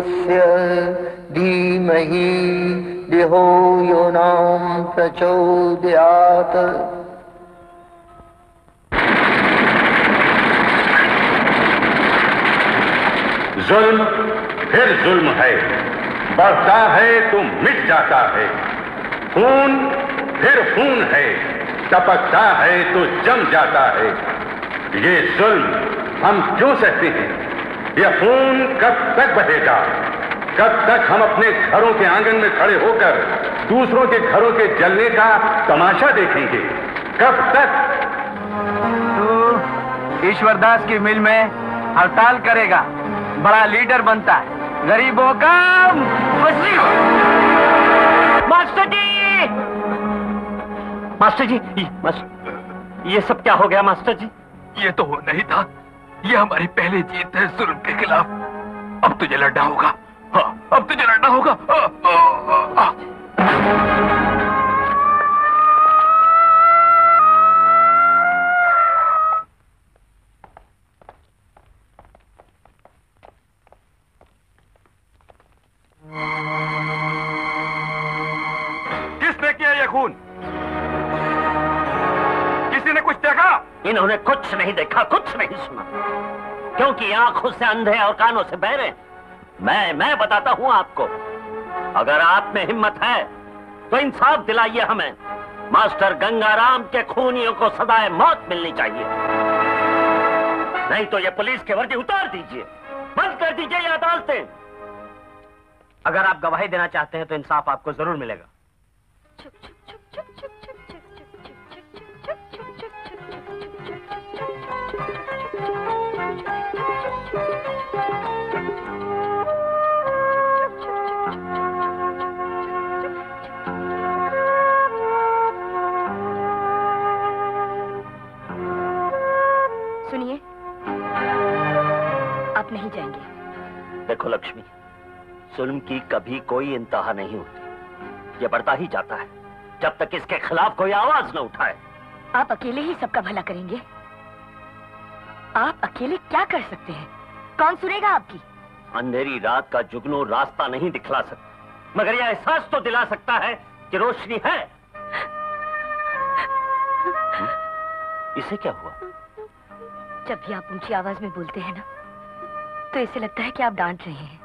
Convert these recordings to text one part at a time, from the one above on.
देवस्य धीमहि देहो यो नाम प्रचोदयात्। जुल्म फिर जुल्म है। बढ़ता है तो मिट जाता है। खून फिर खून है। टपकता है तो जम जाता है। ये जुल्म हम क्यों सहते हैं? यह खून कब तक बहेगा? कब तक हम अपने घरों के आँगन में खड़े होकर दूसरों के घरों के जलने का तमाशा देखेंगे। कब तक? तू ईश्वरदास की मिल में हड़ताल करेगा। बड़ा लीडर बनता है। गरीबों का मास्टर जी! मास्टर जी ये, मास्टर, ये सब क्या हो गया मास्टर जी? ये तो हो नहीं था। ये हमारी पहली जीत है जुल्म के खिलाफ। अब तुझे लड़ना होगा। हाँ अब तुझे लड़ना होगा। आ, आ। किसने किया यह खून? किसी ने कुछ देखा? इन्होंने कुछ नहीं देखा, कुछ नहीं सुना। क्योंकि आँखों से अंधे और कानों से बहरे। मैं मैं बताता हूँ आपको, अगर आप में हिम्मत है तो इंसाफ दिलाइए हमें। मास्टर गंगाराम के खूनियों को सदाए मौत मिलनी चाहिए। नहीं तो ये पुलिस के वर्दी उतार दीजिए। बंद कर दीजिए ये अदालतें। अगर आप गवाही देना चाहते हैं तो इंसाफ आपको ज़रूर मिलेगा। सुनिए आप नहीं जाएँगे। देखो लक्ष्मी जुल्म की कभी कोई इंतहा नहीं होती। ये बढ़ता ही जाता है जब तक इसके खिलाफ कोई आवाज़ न उठाए। आप अकेले ही सबका भला करेंगे। आप अकेले क्या कर सकते हैं? कौन सुनेगा आपकी? अंधेरी रात का जुगनू रास्ता नहीं दिखला सकता। मगर यह एहसास तो दिला सकता है कि रोशनी है। हम्म? इसे क्या हुआ? जब भी आप ऊँची आवाज़ में बोलते हैं ना तो ऐसे लगता है कि आप डांट रहे हैं।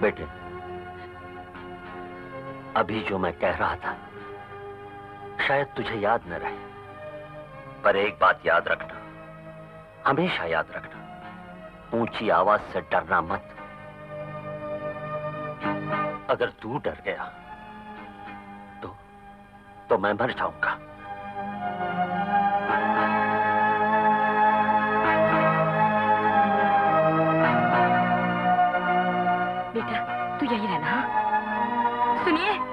बेटे अभी जो मैं कह रहा था शायद तुझे याद न रहे। पर एक बात याद रखना। हमेशा याद रखना। ऊँची आवाज़ से डरना मत। अगर तू डर गया तो तो मैं मर जाऊँगा। बेटा, तू यही रहना हाँ? सुनिए।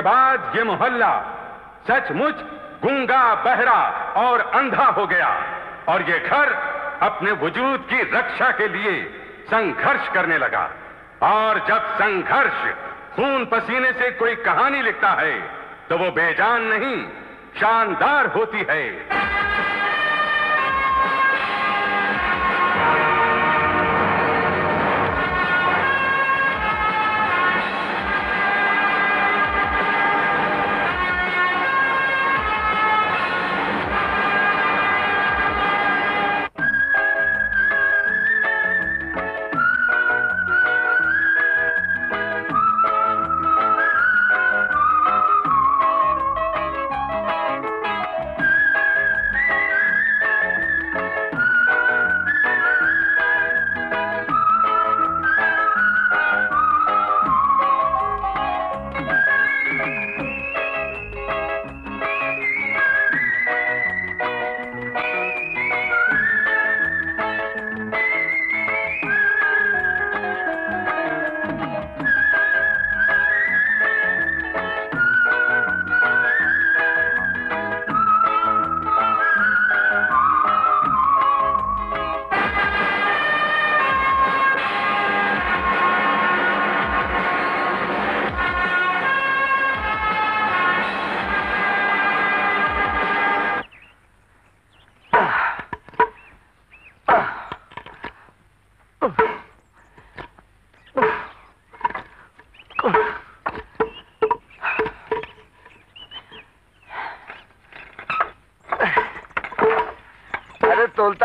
बाद ये मोहल्ला सचमुच गूँगा बहरा और अंधा हो गया और ये घर अपने वजूद की रक्षा के लिए संघर्ष करने लगा। और जब संघर्ष खून पसीने से कोई कहानी लिखता है तो वो बेजान नहीं, शानदार होती है।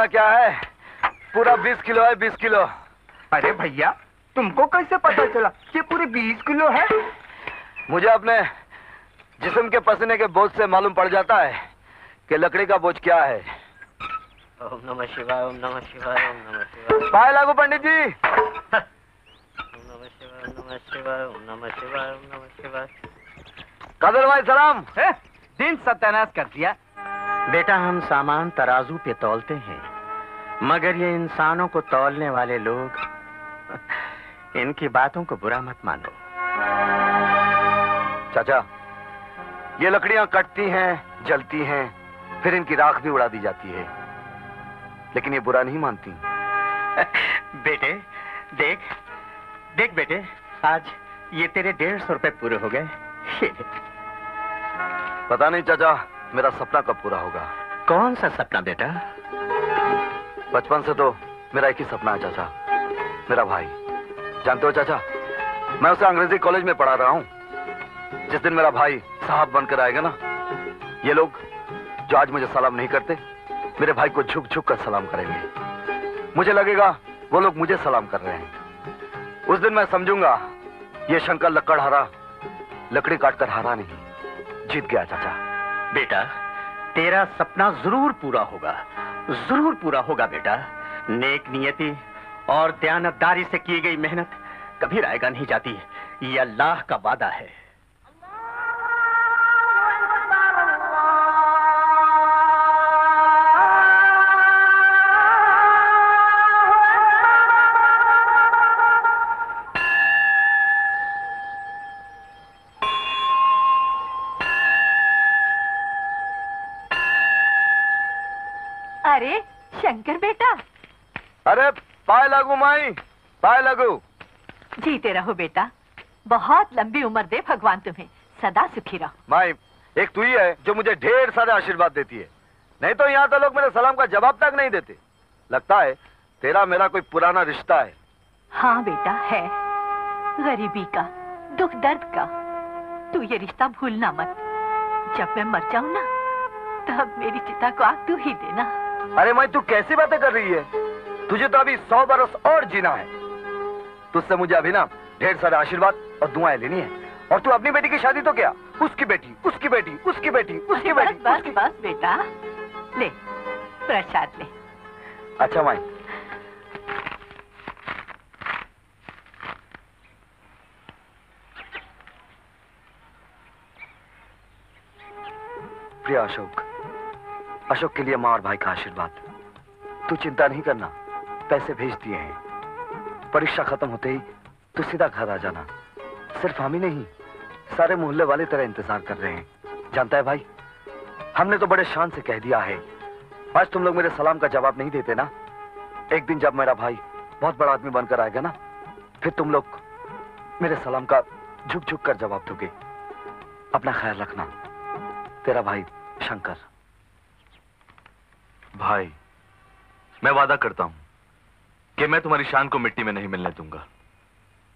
तोलता क्या है? पूरा बीस किलो है बीस किलो। अरे भैया तुमको कैसे पता चला? ये पूरे बीस किलो है? मुझे अपने जिसम के पसीने के बोझ से मालूम पड़ जाता है कि लकड़ी का बोझ क्या है। ओम नमः शिवाय ओम नमः शिवाय ओम नमः शिवाय। पाए लागू पंडित जी। ओम नमः शिवाय ओम नमः शिवाय ओम नमः शिवाय ओम नमः शिवाय। कादर भाई सलाम। दिन सत्यानाश कर दिया। बेटा हम सामान तराजू पे तोलते हैं। मगर ये इंसानों को तौलने वाले लोग इनकी बातों को बुरा मत मानो। चाचा ये लकड़ियाँ कटती हैं जलती हैं फिर इनकी राख भी उड़ा दी जाती है। लेकिन ये बुरा नहीं मानती। बेटे देख देख बेटे आज ये तेरे डेढ़ सौ रुपए पूरे हो गए। पता नहीं चाचा मेरा सपना कब पूरा होगा? कौन सा सपना बेटा? बचपन से तो मेरा एक ही सपना है, चाचा। मेरा भाई। जानते हो, चाचा? मैं उसे अंग्रेज़ी कॉलेज में पढ़ा रहा हूँ। जिस दिन मेरा भाई साहब बनकर आएगा ना, ये लोग जो आज मुझे सलाम नहीं करते, मेरे भाई को झुक झुक कर सलाम करेंगे। मुझे लगेगा वो लोग मुझे सलाम कर रहे हैं। उस दिन मैं समझूँगा, ये शंकर लकड़ हारा, लकड़ी काटकर हारा नहीं, जीत गया, चाचा। बेटा, तेरा सपना ज़रूर पूरा होगा। ज़रूर पूरा होगा बेटा। नेक नियति और दयानतदारी से की गई मेहनत कभी रायगा नहीं जाती। ये अल्लाह का वादा है। अरे पाए लागू माई पाए लागू। जीते रहो बेटा। बहुत लंबी उम्र दे भगवान तुम्हें। सदा सुखी रहो। माई एक तू ही है जो मुझे ढेर सारे आशीर्वाद देती है। नहीं तो यहाँ तो लोग मेरे सलाम का जवाब तक नहीं देते। लगता है तेरा मेरा कोई पुराना रिश्ता है। हाँ बेटा है। गरीबी का दुख दर्द का। तू ये रिश्ता भूलना मत। जब मैं मर जाऊँ ना तब मेरी चिता को आग तू ही देना। अरे माई तू कैसी बातें कर रही है? तुझे तो अभी सौ बरस और जीना है। तुझसे मुझे अभी ना ढेर सारे आशीर्वाद और दुआएँ लेनी है। और तू अपनी बेटी की शादी तो क्या? उसकी बेटी उसकी बेटी उसकी बेटी उसकी बेटी बस उसकी... बस बेटा। ले प्रसाद ले। अच्छा माई। प्रिय अशोक अशोक के लिए माँ और भाई का आशीर्वाद। तू चिंता नहीं करना। पैसे भेज दिए हैं। परीक्षा खत्म होते ही तो सीधा घर आ जाना। सिर्फ़ हम ही नहीं, सारे मोहल्ले वाले तेरा इंतज़ार कर रहे हैं। जानता है भाई, हमने तो बड़े शान से कह दिया है। आज तुम लोग मेरे सलाम का जवाब नहीं देते ना? एक दिन जब मेरा भाई बहुत बड़ा आदमी बनकर आएगा ना, फिर तुम लोग मेरे सलाम का झुक झुक कर जवाब दोगे। अपना ख्याल रखना, तेरा भाई शंकर। भाई, मैं वादा करता हूँ। कि मैं तुम्हारी शान को मिट्टी में नहीं मिलने दूँगा।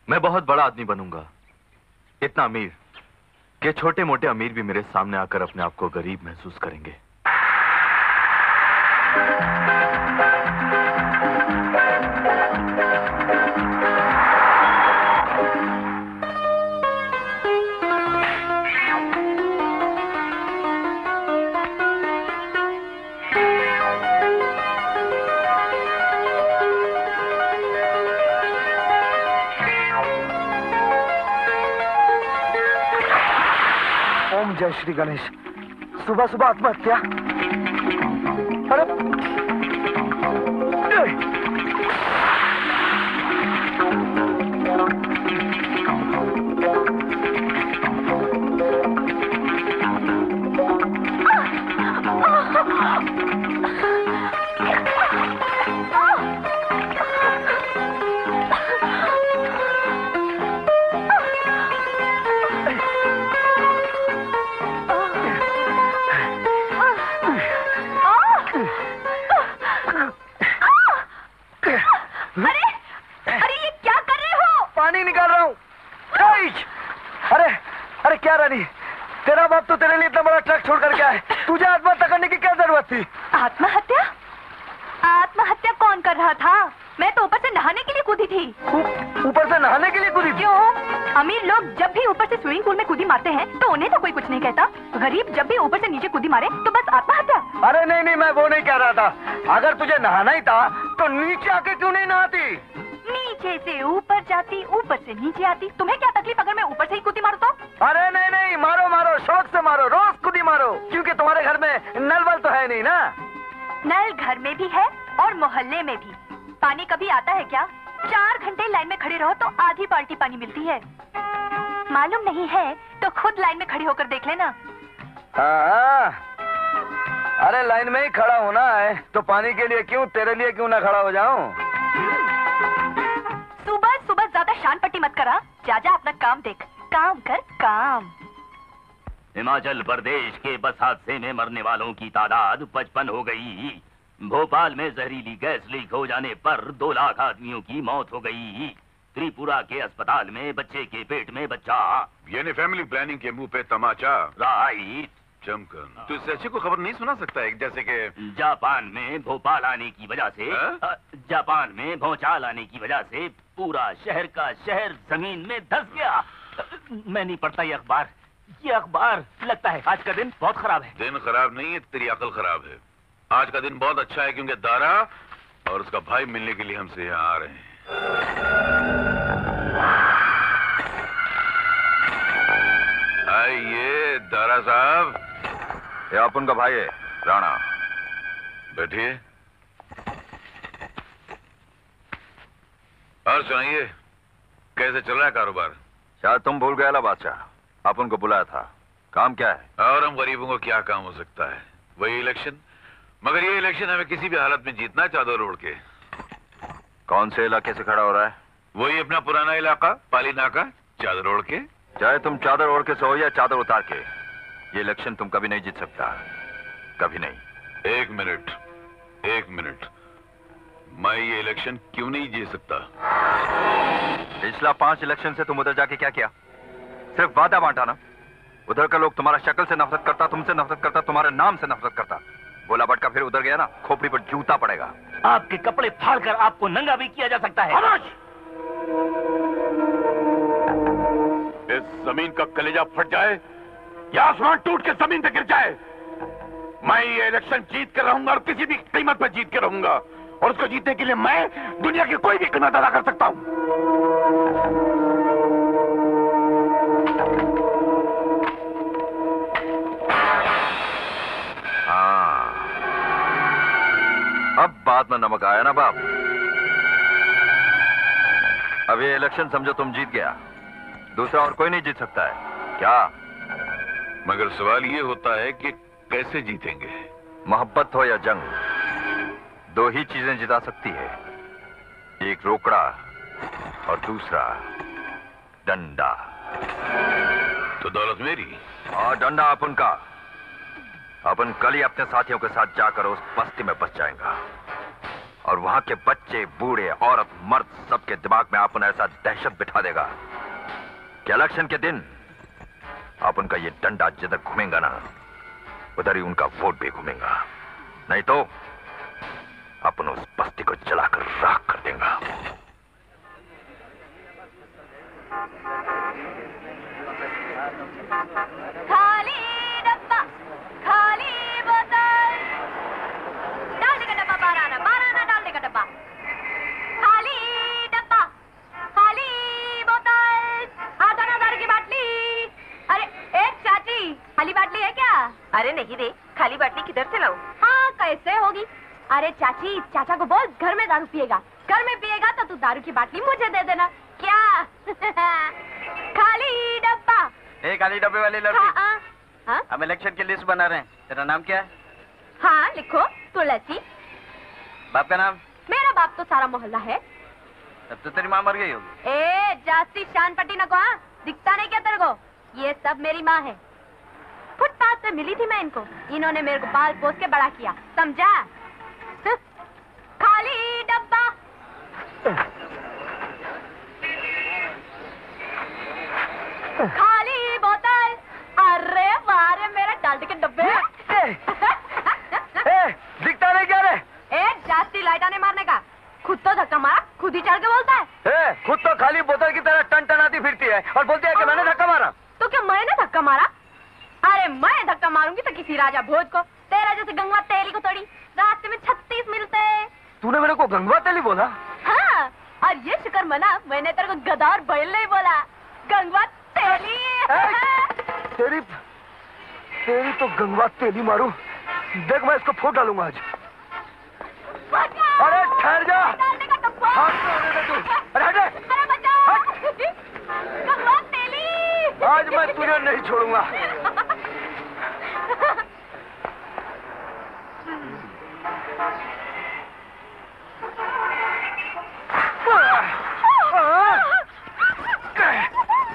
मैं बहुत बड़ा आदमी बनूँगा। इतना अमीर कि छोटे मोटे अमीर भी मेरे सामने आकर अपने आप को गरीब महसूस करेंगे। ओम जय श्री गणेश सुबह सुबह आत्महत्या अरे अरे तुझे नहाना ही था तो नीचे आके क्यों नहीं नहाती? नीचे से ऊपर जाती ऊपर से नीचे आती। तुम्हें क्या तकलीफ़ अगर मैं ऊपर से ही कूदी मारू तो? अरे नहीं नहीं मारो मारो शौक से मारो रोज कूदी मारो क्योंकि तुम्हारे घर में नल वल तो है नहीं ना? नल घर में भी है और मोहल्ले में भी। पानी कभी आता है क्या? चार घंटे लाइन में खड़े रहो तो आधी बाल्टी पानी मिलती है। मालूम नहीं है तो खुद लाइन में खड़े होकर देख लेना। हाँ। अरे लाइन में ही खड़ा होना है। पानी के लिए क्यों तेरे लिए क्यों ना खड़ा हो जाऊँ? सुबह सुबह ज़्यादा शान पट्टी मत करा। जा जा अपना काम देख। काम कर काम। हिमाचल प्रदेश के बस हादसे में मरने वालों की तादाद पचपन हो गई। भोपाल में जहरीली गैस लीक हो जाने पर दो लाख आदमियों की मौत हो गई। त्रिपुरा के अस्पताल में बच्चे के पेट में बच्चा। यानी फैमिली प्लानिंग के मुँह पे तमाचा। राइट। चमकन तू इससे अच्छी को खबर नहीं सुना सकता है जैसे कि जापान में भोपाल आने की वजह से हाँ? अ, जापान में भोचाल आने की वजह से पूरा शहर का शहर ज़मीन में धस गया। मैं नहीं पढ़ता ये अखबार। ये अखबार लगता है आज का दिन बहुत खराब है। दिन खराब नहीं है तेरी अकल खराब है। आज का दिन बहुत अच्छा है क्योंकि दारा और उसका भाई मिलने के लिए हमसे यहाँ आ रहे हैं। आइए दारा साहब। ये अपन का भाई है राणा। बैठिए। और सुनाइए कैसे चल रहा है कारोबार? शायद तुम भूल गए ला बादशाह। अपन को बुलाया था। काम क्या है? और हम गरीबों को क्या काम हो सकता है? वही इलेक्शन? मगर ये इलेक्शन हमें किसी भी हालत में जीतना है चादर ओढ़ के। कौन से इलाके से खड़ा हो रहा है? वही अपना पुराना इलाका पाली नाका चादर ओढ़ के। चाहे तुम चादर ओढ़ के सो या चादर उतार के। ये इलेक्शन तुम कभी नहीं जीत सकता। कभी नहीं। एक मिनट एक मिनट। मैं ये इलेक्शन क्यों नहीं जीत सकता? पिछला पाँच इलेक्शन से तुम उधर जाके क्या किया? सिर्फ़ वादा बांटा ना उधर का लोग तुम्हारा शक्ल से नफरत करता तुमसे नफरत करता तुम्हारे नाम से नफरत करता। बोला बटका फिर उधर गया ना खोपड़ी पर जूता पड़ेगा। आपके कपड़े फाड़कर आपको नंगा भी किया जा सकता है। इस ज़मीन का कलेजा फट जाए या आसमान टूट के ज़मीन पे गिर जाए। मैं ये इलेक्शन जीत कर रहूँगा और किसी भी कीमत पर जीत के रहूँगा। और उसको जीतने के लिए मैं दुनिया की कोई भी कीमत अदा कर सकता हूँ। हाँ। अब बात में नमक आया ना बाप? अब ये इलेक्शन समझो तुम जीत गया। दूसरा और कोई नहीं जीत सकता है। क्या? मगर सवाल ये होता है कि कैसे जीतेंगे? मोहब्बत हो या जंग, दो ही चीज़ें जिता सकती है। एक रोकड़ा और दूसरा डंडा। तो दौलत मेरी। और डंडा अपन का अपन कल ही अपने साथियों के साथ जाकर उस बस्ती में बस जाएगा। और वहाँ के बच्चे, बूढ़े, औरत, मर्द सबके दिमाग में अपन ऐसा दहशत बिठा देगा कि इलेक्शन के दिन अपन उनका ये डंडा जिधर घूमेगा ना, उधर ही उनका वोट भी घूमेगा। नहीं तो अपन उस बस्ती को जलाकर राख कर देगा। खाली डब्बा, खाली बोतल। डालने डब्बा बारह आना बारह डालने का डब्बा। खाली बाटली है क्या? अरे नहीं रे खाली बाटली किधर से लाऊं? हाँ कैसे होगी? अरे चाची चाचा को बोल घर में दारू पिएगा। घर में पिएगा तो तू दारू की बाटली मुझे दे देना। क्या? खाली डब्बा। एक खाली डब्बे वाली लड़की। हाँ, हाँ, हाँ, हम इलेक्शन की लिस्ट बना रहे हैं। तेरा नाम क्या है? हाँ लिखो तुलसी। बाप का नाम? मेरा बाप तो सारा मोहल्ला है। तब तो तेरी माँ मर गई होगी। ए जास्ती शान पट्टी न को हाँ? दिखता नहीं क्या तेरे को? ये सब मेरी माँ है। फुटपाथ पे मिली थी मैं इनको। इन्होंने मेरे को पाल पोस के बड़ा किया। समझा? खाली डब्बा। खाली बोतल। अरे वारे मेरे डाल्ट के डब्बे। दिखता नहीं क्या रे? जाती लाइट आने मारने का। खुद तो धक्का मारा खुद ही चढ़ के बोलता है। ए, खुद तो खाली बोतल की तरह टन टनाती फिरती है और बोलती है कि मैंने धक्का मारा। तो क्या मैंने धक्का मारा? अरे मैं धक्का मारूँगी तो किसी राजा भोज को। तेरा जैसे गंगा तेली को तोड़ी। रास्ते में छत्तीस मिलते। तूने मेरे को गंगवा तेली बोला? हाँ और ये शुक्र मना मैंने तेरे को गधा और बैल नहीं बोला। गंगवा तेली। तेरी तेरी तो गंगवा तेली मारू। देख मैं इसको फोड़ डालूँगा आज। अरे ठहर जा। डब्बा! हाथ से होने दे तू। अरे हट जा। अरे बचाओ! गंगवा। आज मैं तुझे नहीं छोड़ूँगा।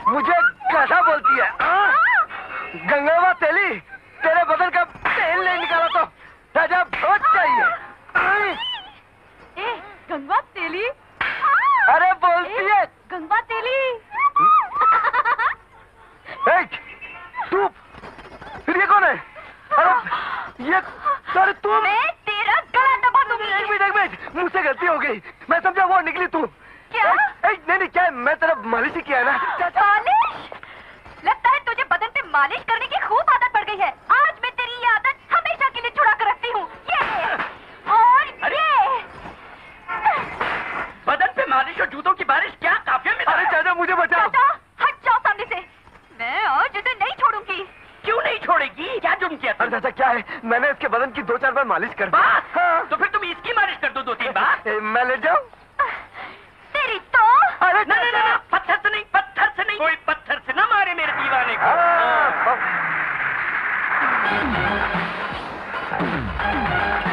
मुझे कैसा बोलती है? गंगावा तेली तेरे बदन का तेल नहीं निकाला तो राजा भोज चाहिए? ए गंगवा तेली। अरे बोलती है। गंगवा तेली। तू फिर ये कौन है? अरे ये अरे तू मैं तेरा गला दबा दूँगी। एक मिनट एक मिनट मुझसे गलती हो गई। मैं समझा वो निकली तू। क्या? ए, ए, नहीं नहीं क्या मैं तेरा मालिश ही किया है ना। मालिश? लगता है तुझे बदन पे मालिश करने की खूब आदत पड़ गई है। आज मैं तेरी ये आदत हमेशा के लिए छुड़ा कर रखती हूँ। ये। और ये। बदन पे मालिश और जूतों की बारिश क्या काफिया में अरे चाचा मुझे बचाओ चाचा हट जाओ सामने से मैं आज इसे नहीं छोड़ूँगी। क्यों नहीं छोड़ेगी? क्या जुर्म किया अरे चाचा क्या है? मैंने इसके बदन की दो चार बार मालिश कर दी। हाँ। तो फिर तुम इसकी मालिश कर दो दो तीन बार। मैं ले जाऊँ? तेरी तो? अरे ना ना ना ना, पत्थर से नहीं पत्थर से नहीं। कोई पत्थर से ना मारे मेरे दीवाने को। हाँ। ਬਿੱਲੋ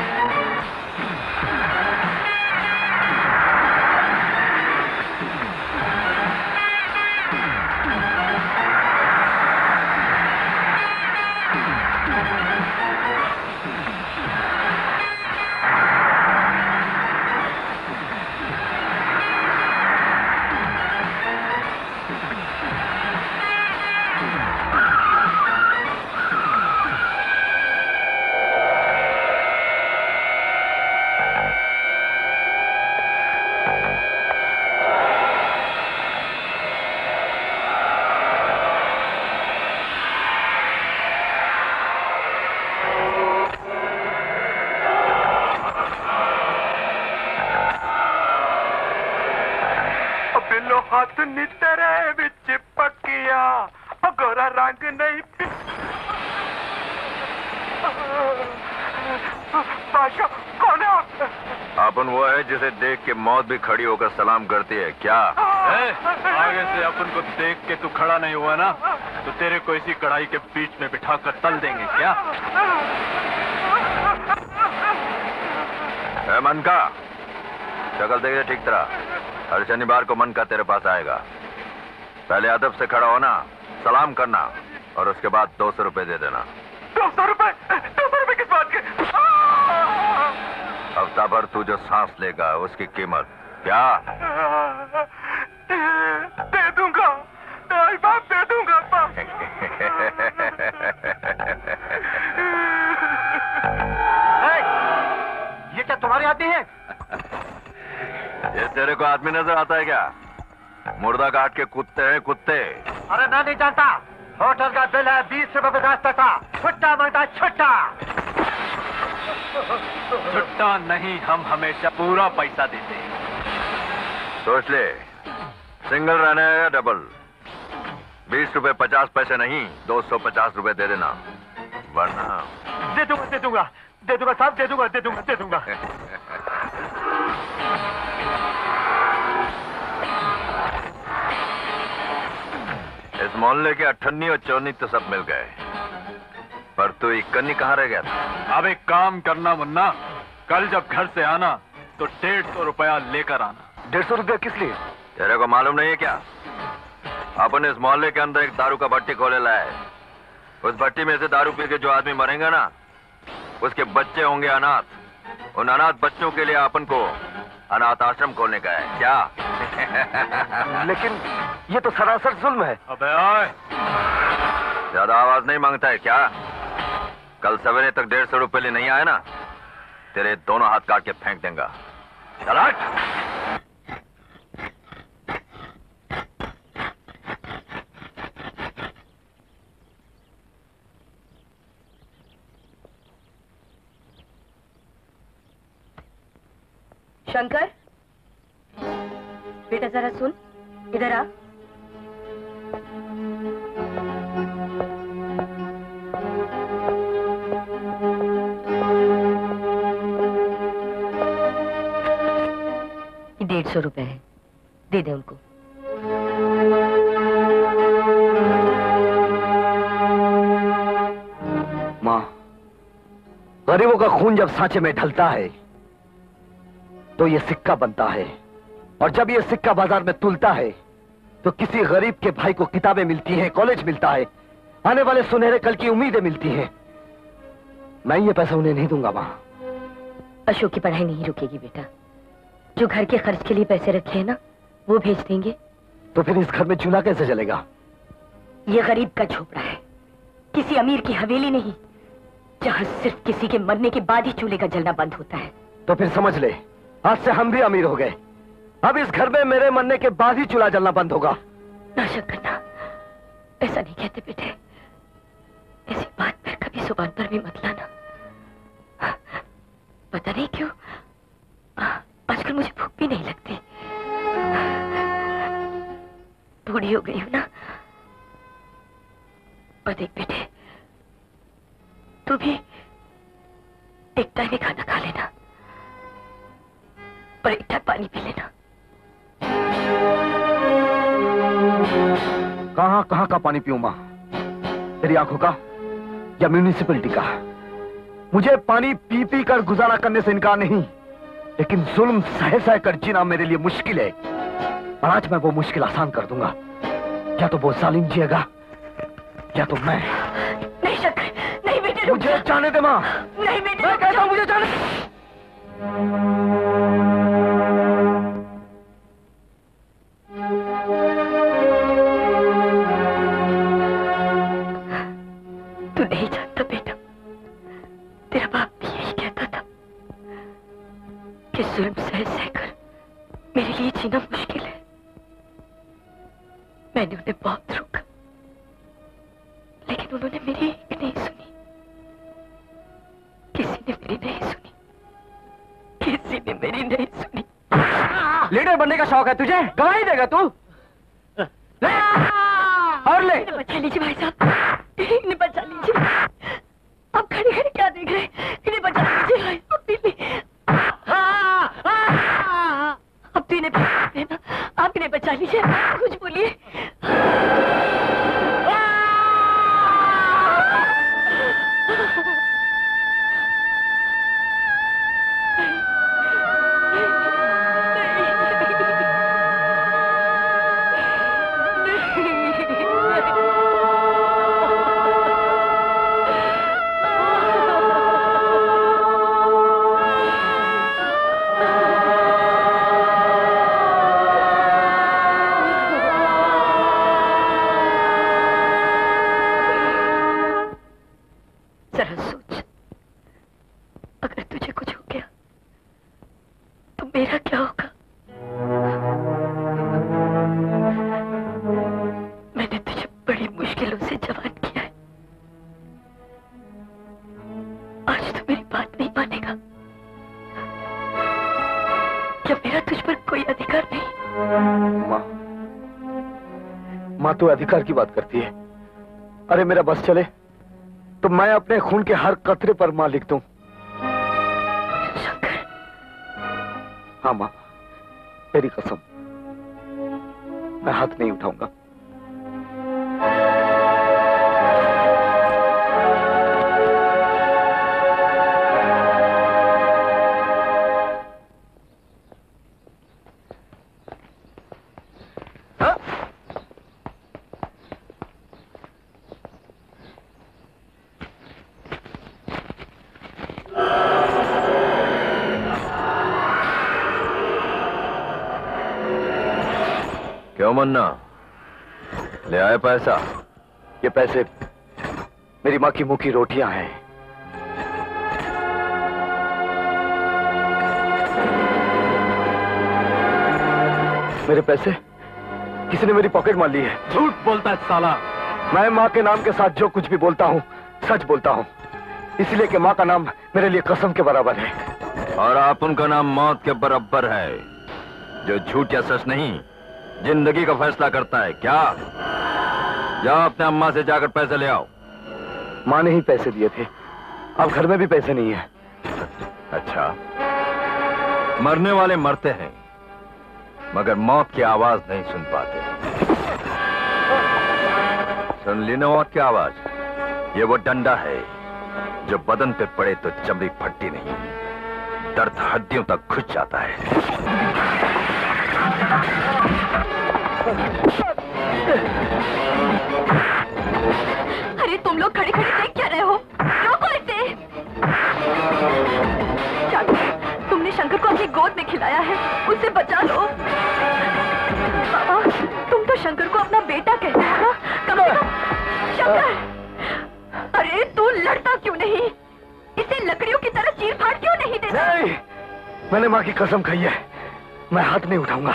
मौत भी खड़ी होकर सलाम करती है क्या? ए, आगे से अपन को देख के तू खड़ा नहीं हुआ ना तो तेरे को इसी कढ़ाई के बीच में बिठा कर तल देंगे क्या? है मन का शक्ल देखे ठीक तरह। हर शनिवार को मन का तेरे पास आएगा। पहले अदब से खड़ा होना सलाम करना और उसके बाद दो सौ रुपये दे देना। दो सौ रुपए दो सौ रुपए किस बात के हफ़्ता भर तू जो सांस लेगा उसकी कीमत क्या? दे दूँगा। आई बाप दे दूँगा बाप। ये क्या तुम्हारे आते हैं? ये तेरे को आदमी नज़र आता है क्या? मुर्दा काट के कुत्ते हैं कुत्ते। अरे मैं नहीं जानता। होटल का बिल है बीस रुपए पचास पैसा छुट्टा माँगता छुट्टा। छुट्टा नहीं हम हमेशा पूरा पैसा देते हैं। सोच ले। सिंगल रहना है या डबल बीस रुपए पचास पैसे नहीं दो सौ पचास रुपए दे देना। वरना दे दूँगा दे दूँगा। दे दूँगा साहब दे दूँगा दे दूँगा दे दूँगा। इस मोहल्ले के अठन्नी और चौनी तो सब मिल गए। पर तू इक्कनी कहाँ रह गया था? अब एक काम करना मुन्ना। कल जब घर से आना तो डेढ़ सौ रुपया लेकर आना। डेढ़ सौ रुपया किस लिए? तेरे को मालूम नहीं है क्या? अपन इस मोहल्ले के अंदर एक दारू का भट्टी खोले लाए उस भट्टी में से दारू पी के जो आदमी मरेंगे ना उसके बच्चे होंगे अनाथ। उन अनाथ बच्चों के लिए अपन को अनाथ आश्रम खोलने का है। क्या? लेकिन ये तो सरासर जुल्म है। अबे ज़्यादा आवाज़ नहीं माँगता है क्या? कल सवेरे तक डेढ़ सौ रुपए ले नहीं आए ना? तेरे दोनों हाथ काट के फेंक देंगे। शंकर? बेटा जरा सुन, इधर आ। डेढ़ सौ रुपए है। दे दे उनको। माँ गरीबों का खून जब सांचे में ढलता है तो ये सिक्का बनता है। और जब ये सिक्का बाज़ार में तुलता है तो किसी गरीब के भाई को किताबें मिलती हैं कॉलेज मिलता है आने वाले सुनहरे कल की उम्मीदें मिलती हैं। मैं ये पैसा उन्हें नहीं दूँगा माँ। अशोक की पढ़ाई नहीं रुकेगी बेटा। जो घर के खर्च के लिए पैसे रखे हैं ना वो भेज देंगे। तो फिर इस घर में चूल्हा कैसे जलेगा? ये गरीब का झोपड़ा है। किसी अमीर की हवेली नहीं जहाँ सिर्फ़ किसी के मरने के बाद ही चूल्हे का जलना बंद होता है। तो फिर समझ ले आज से हम भी अमीर हो गए। अब इस घर में मेरे मरने के बाद ही चूल्हा जलना बंद होगा। ना शक करना ऐसा नहीं कहते बेटे। ऐसी बात फिर कभी ज़ुबान पर भी मत लाना। पता नहीं क्यों? आजकल मुझे भूख भी नहीं लगती। बूढ़ी हो गई हूँ ना। और देख बेटे, तू भी एक टाइम ही खाना खा लेना। और एक पानी पी लेना। कहाँ कहाँ का पानी पीऊं माँ? तेरी आँखों का या म्यूनिसिपैलिटी का? मुझे पानी पी पी कर गुजारा करने से इनकार नहीं। लेकिन जुल्म सह सह कर जीना मेरे लिए मुश्किल है। और आज मैं वो मुश्किल आसान कर दूँगा। या तो वो सालिम जिएगा या तो मैं। नहीं शक्कर नहीं बेटे मुझे जाने दे माँ। नहीं बेटे मैं कहता हूँ हूँ मुझे जाने जीना मुश्किल है। मैंने उन्हें बहुत रोका। लेकिन उन्होंने मेरी एक नहीं सुनी। किसी ने मेरी नहीं सुनी। किसी ने मेरी नहीं सुनी। लीडर बनने का शौक है तुझे? गवाही देगा तू। ले। और ले। बचा लीजिए भाई साहब। बचा लीजिए। Would तू अधिकार की बात करती है। अरे मेरा बस चले तो मैं अपने खून के हर कतरे पर माँ लिख दूँ। मन्ना। ले आए पैसा। ये पैसे मेरी माँ की मुँह की रोटियाँ हैं। मेरे पैसे? किसी ने मेरी पॉकेट मार ली है? झूठ बोलता है साला। मैं माँ के नाम के साथ जो कुछ भी बोलता हूँ सच बोलता हूँ। इसलिए कि माँ का नाम मेरे लिए कसम के बराबर है। और आप उनका नाम मौत के बराबर है। जो झूठ या सच नहीं ज़िंदगी का फैसला करता है। क्या? जाओ अपने अम्मा से जाकर पैसे ले आओ। माँ ने ही पैसे दिए थे। अब घर में भी पैसे नहीं है। अच्छा। मरने वाले मरते हैं मगर मौत की आवाज़ नहीं सुन पाते। सुन ली ना मौत की आवाज़? ये वो डंडा है जो बदन पे पड़े तो चमड़ी फटती नहीं। दर्द हड्डियों तक घुस जाता है। अरे तुम लोग खड़े खड़े देख क्या रहे हो? रोको इसे तुमने शंकर को अपनी गोद में खिलाया है। उसे बचा लो। तुम तो शंकर को अपना बेटा कहते हो ना? कम से कम शंकर! अरे तू लड़ता क्यों नहीं? इसे लकड़ियों की तरह चीर फाड़ क्यों नहीं देता? नहीं! मैंने माँ की कसम खाई है। मैं हाथ नहीं उठाऊँगा।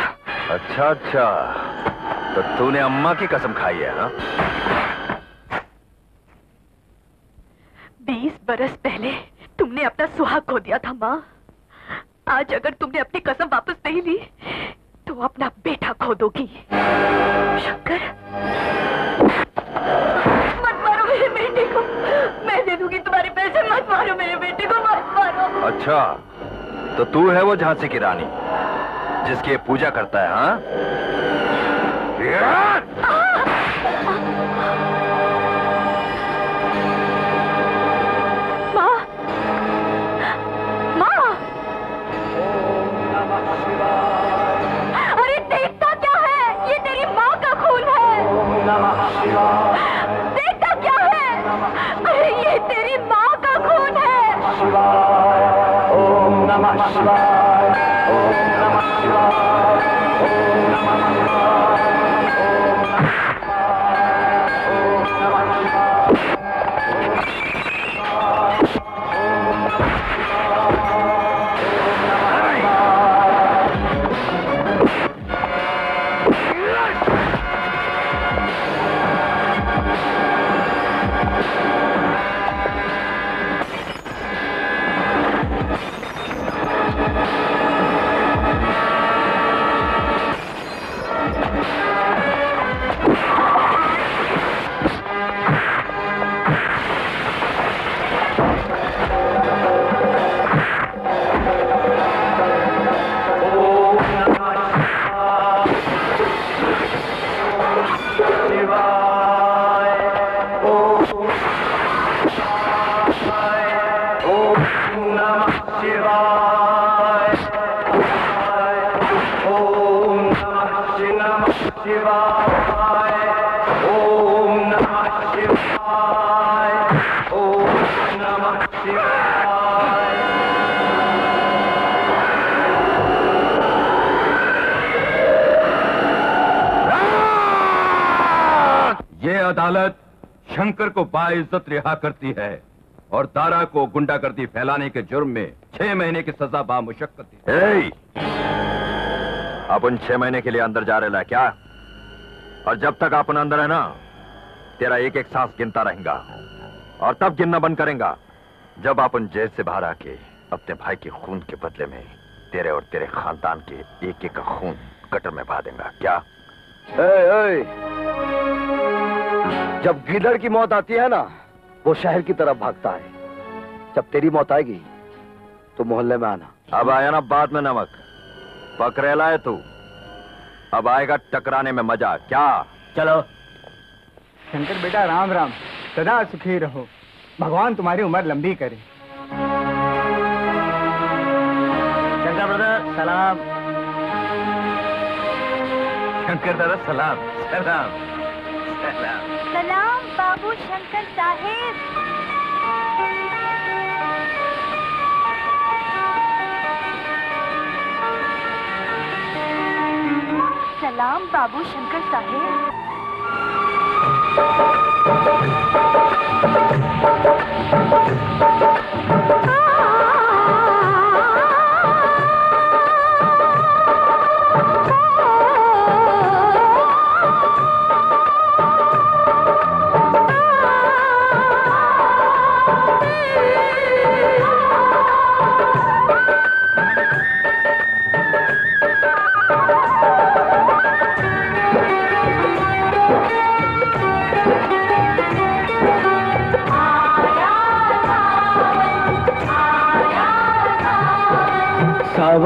अच्छा अच्छा। तो तूने अम्मा की कसम खाई है ना बीस बरस पहले तुमने अपना सुहाग खो दिया था माँ। आज अगर तुमने अपनी कसम वापस नहीं ली तो अपना बेटा खो दोगी। शंकर मत मारो मेरे बेटे को। मैं दे दूँगी तुम्हारे पैसे मत मारो मेरे बेटे को मत मारो। अच्छा तो तू है वो झांसी की रानी। जिसकी ये पूजा करता है हाँ? माँ। माँ। अरे देखता क्या है? ये तेरी माँ का खून है। देखता क्या है? अरे ये तेरी माँ का खून है। ये शंकर को बाइज्जत रिहा करती है और दारा को गुंडागर्दी फैलाने के जुर्म में छह महीने की सजा बामुशक्कत दी। ए, अपन छह महीने के लिए अंदर जा रहे क्या? और जब तक अपन अंदर है ना तेरा एक एक सांस गिनता रहेगा और तब गिनना बंद करेगा जब अपन जेल से बाहर आके अपने भाई के खून के बदले में तेरे और तेरे खानदान के एक एक का खून कटर में बहा देगा। क्या? ए, ए, जब गीदड़ की मौत आती है ना वो शहर की तरफ़ भागता है। जब तेरी मौत आएगी तो मोहल्ले में आना। अब आया ना बाद में नमक। पकड़ेला है तू। अब आएगा टकराने में मज़ा। क्या? चलो। शंकर बेटा राम राम। सदा सुखी रहो। भगवान तुम्हारी उम्र लंबी करे। शंकर ब्रदर सलाम। शंकर दादा सलाम। सलाम। सलाम सलाम बाबू शंकर साहेब। सलाम बाबू शंकर साहेब।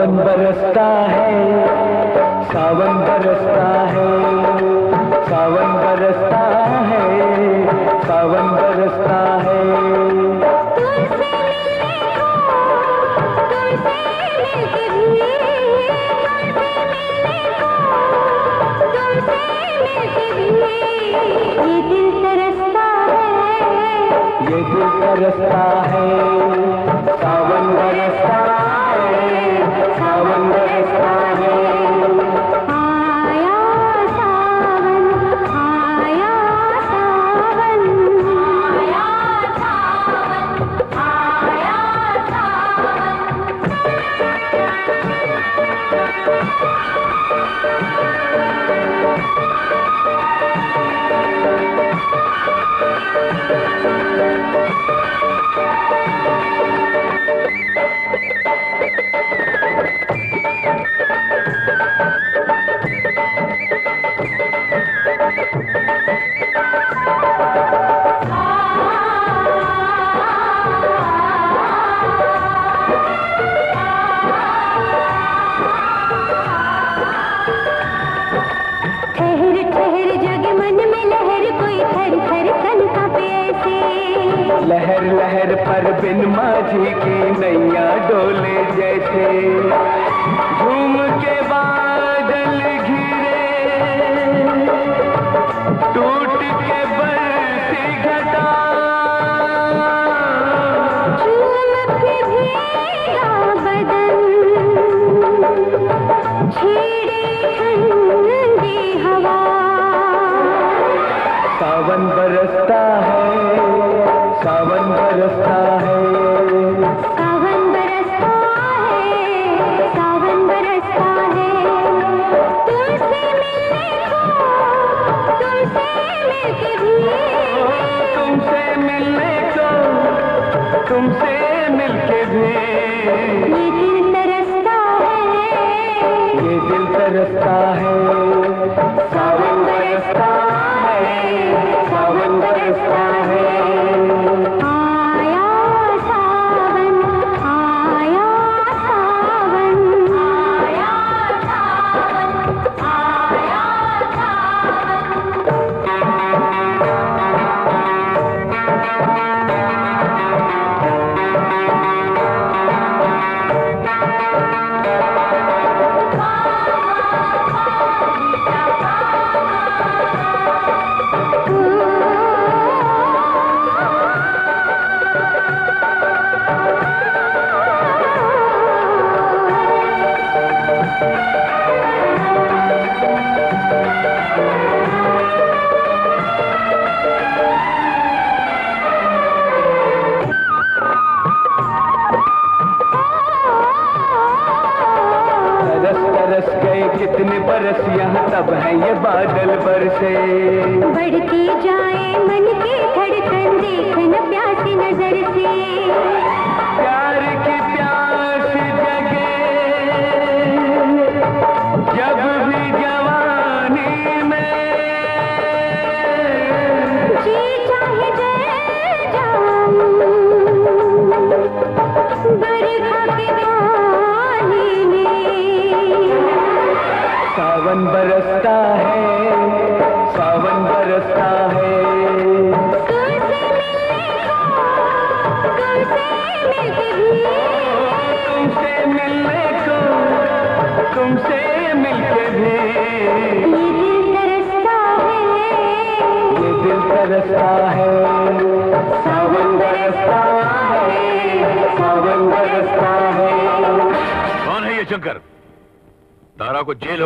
सावन बरसता है सावन बरसता है सावन बरसता है सावन बरसता है। ये दिल तरसता है ये दिल तरसता है सावन बरसता है सावन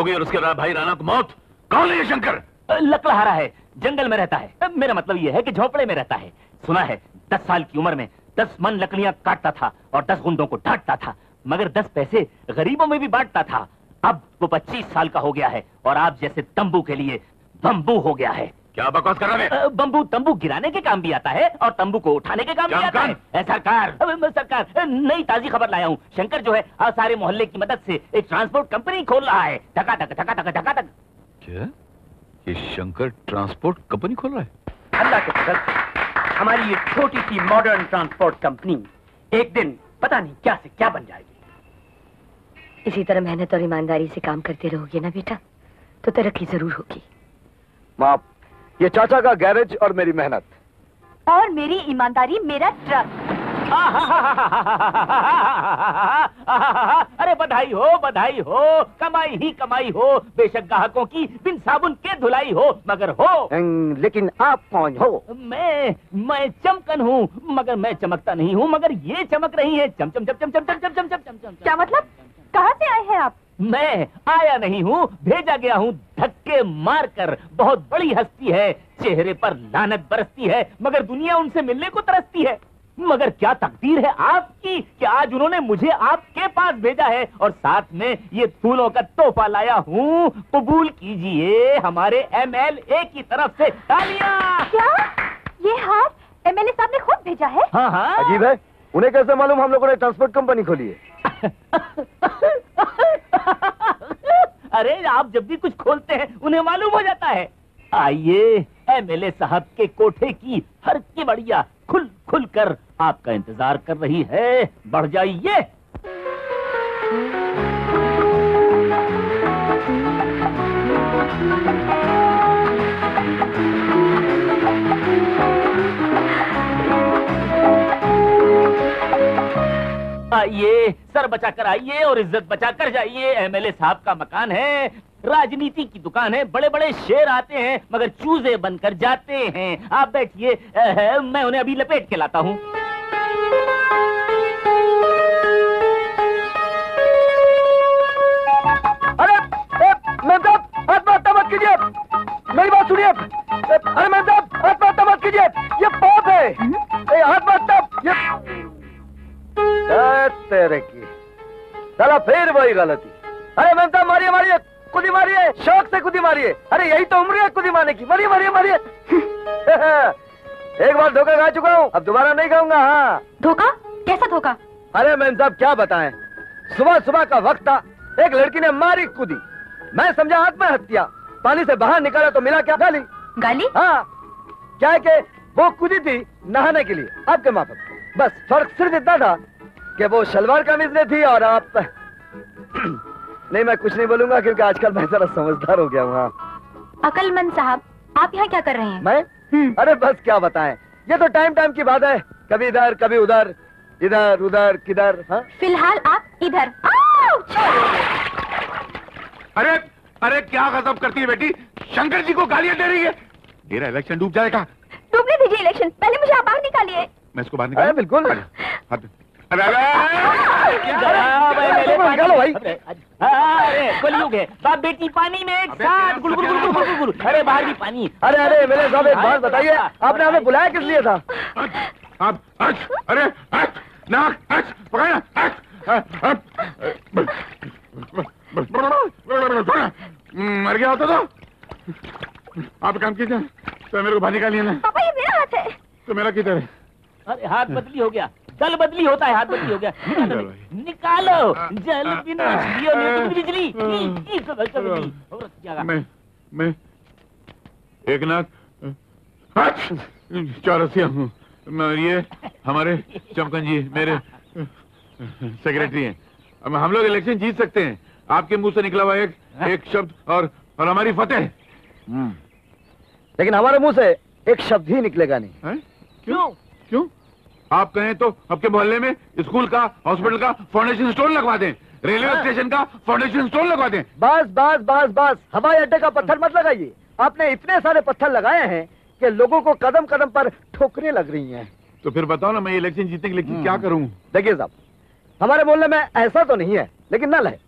हो गई और उसके रा- भाई राणा को मौत। कौन है ये शंकर? लकड़हारा है जंगल में रहता है। मेरा मतलब यह है कि झोपड़े में रहता है। सुना है दस साल की उम्र में दस मन लकड़ियाँ काटता था और दस गुंडों को डांटता था मगर दस पैसे गरीबों में भी बांटता था। अब वो पच्चीस साल का हो गया है और आप जैसे तंबू के लिए बम्बू हो गया है। क्या बकवास कर रहा है? बम्बू तंबू गिराने के काम भी आता है और तंबू को उठाने के काम भी आता है। सरकार सरकार नई ताजी खबर लाया हूँ। शंकर जो है अ, सारे मोहल्ले की मदद से एक ट्रांसपोर्ट कंपनी खोल रहा है। धका धक धका धक धका धक क्या? ये शंकर ट्रांसपोर्ट कंपनी खोल रहा है? अल्लाह के फजल से। हमारी ये छोटी सी मॉडर्न ट्रांसपोर्ट कंपनी एक दिन पता नहीं क्या से क्या बन जाएगी। इसी तरह मेहनत और ईमानदारी से काम करते रहोगे ना बेटा तो तरक्की ज़रूर होगी। माँ ये चाचा का गैरेज और मेरी मेहनत। और मेरी ईमानदारी मेरा ट्रक अरे बधाई हो बधाई हो कमाई ही कमाई हो बेशक ग्राहकों की बिन साबुन के धुलाई हो मगर हो लेकिन आप कौन हो मैं मैं चमकन हूँ मगर मैं चमकता नहीं हूँ मगर ये चमक रही है चम चम चम चम चम चम चम चम चम चम क्या मतलब कहाँ से आए हैं आप मैं आया नहीं हूँ भेजा गया हूँ धक्के मारकर बहुत बड़ी हस्ती है चेहरे पर लानत बरसती है मगर दुनिया उनसे मिलने को तरसती है मगर क्या तकदीर है आपकी कि आज उन्होंने मुझे आपके पास भेजा है और साथ में ये फूलों का तोहफा लाया हूँ? कबूल कीजिए हमारे एमएलए की तरफ़ से तालियाँ। क्या? ये हार एमएलए साहब ने खुद भेजा है? हाँ हाँ। अजीब है उन्हें कैसे मालूम हम लोगों ने ट्रांसपोर्ट कंपनी खोली है? अरे आप जब भी कुछ खोलते हैं उन्हें मालूम हो जाता है। आइए एमएलए साहब के कोठे की हर की बढ़िया खुल खुल कर आपका इंतज़ार कर रही है। बढ़ जाइए। आइए, सर बचाकर आइए और इज़्ज़त बचाकर जाइए। एमएलए साहब का मकान है। राजनीति की दुकान है बड़े बड़े शेर आते हैं, मगर चूजे बनकर जाते हैं। आप बैठिए मैं उन्हें अभी लपेट के लाता हूँ। कीजिए। मेरी बात सुनिए। अरे मैं साहब आत्महत्या मत कीजिए। ये पाप है। आत्महत्या, ये तेरे की। चला फिर वही गलती। अरे मैं साहब मारिए मारिए। कुदी मारिए शौक से कुदी मारिए। अरे यही तो उम्र है कुदी मारने की। मारिए मारिए मारिए। एक बार धोखा खा चुका हूँ अब दोबारा नहीं खाऊँगा हाँ। धोखा? कैसा धोखा? अरे मैम साहब क्या बताएँ? सुबह सुबह का वक्त था एक लड़की ने मारी कूदी। मैं समझा आत्महत्या। पानी से बाहर निकाला तो मिला क्या? गाली। गाली? हाँ। क्या है कि वो कूदी थी नहाने के लिए आपके माफक बस फ़र्क सिर्फ़ इतना था कि वो शलवार कमीज में थी और आप नहीं मैं कुछ नहीं बोलूँगा क्योंकि आजकल मैं जरा समझदार हो गया हूँ हाँ। अकलमंद साहब आप यहाँ क्या कर रहे हैं? मैं? अरे बस क्या बताएँ। ये तो टाइम टाइम की बात है। कभी इधर कभी उधर इधर उधर किधर हाँ? फ़िलहाल आप इधर। अरे अरे क्या गजब करती है बेटी? शंकर जी को गालियाँ दे रही है। मेरा इलेक्शन डूब जाएगा। डूबने दीजिए इलेक्शन पहले मुझे आप बाहर निकालिए। मैं इसको बाहर निकाल? बिल्कुल। अरे अरे अरे है अरे आपने किस लिए था अरे। मर गया होता तो आप काम कीजिए तो मेरे को बाहर निकालिए ना पापा ये मेरा हाथ है तो मेरा किधर है अरे हाथ बदली हो गया दल बदली होता है हाथ बदली हो गया। निकालो, जल बिना जियो नहीं बिजली मैं मैं एक नाथ चौरसिया हूँ मैं ये हमारे चमकन जी मेरे सेक्रेटरी हैं। अब हम लोग इलेक्शन जीत सकते हैं। आपके मुँह से निकला हुआ एक एक शब्द और और हमारी फतेह। लेकिन हमारे मुँह से एक शब्द ही निकलेगा नहीं। हैं? क्यों? क्यों? आप कहें तो आपके मोहल्ले में स्कूल का हॉस्पिटल का फाउंडेशन स्टोन लगवा दें। रेलवे हाँ। स्टेशन का फाउंडेशन स्टोन लगवा दें। बस बस बस बस। हवाई अड्डे का पत्थर मत लगाइए। आपने इतने सारे पत्थर लगाए हैं कि लोगों को कदम कदम पर ठोकरें लग रही हैं। तो फिर बताओ ना मैं इलेक्शन जीतने के लिए क्या करूँ? देखिए साहब हमारे मोहल्ले में ऐसा तो नहीं है लेकिन नल है।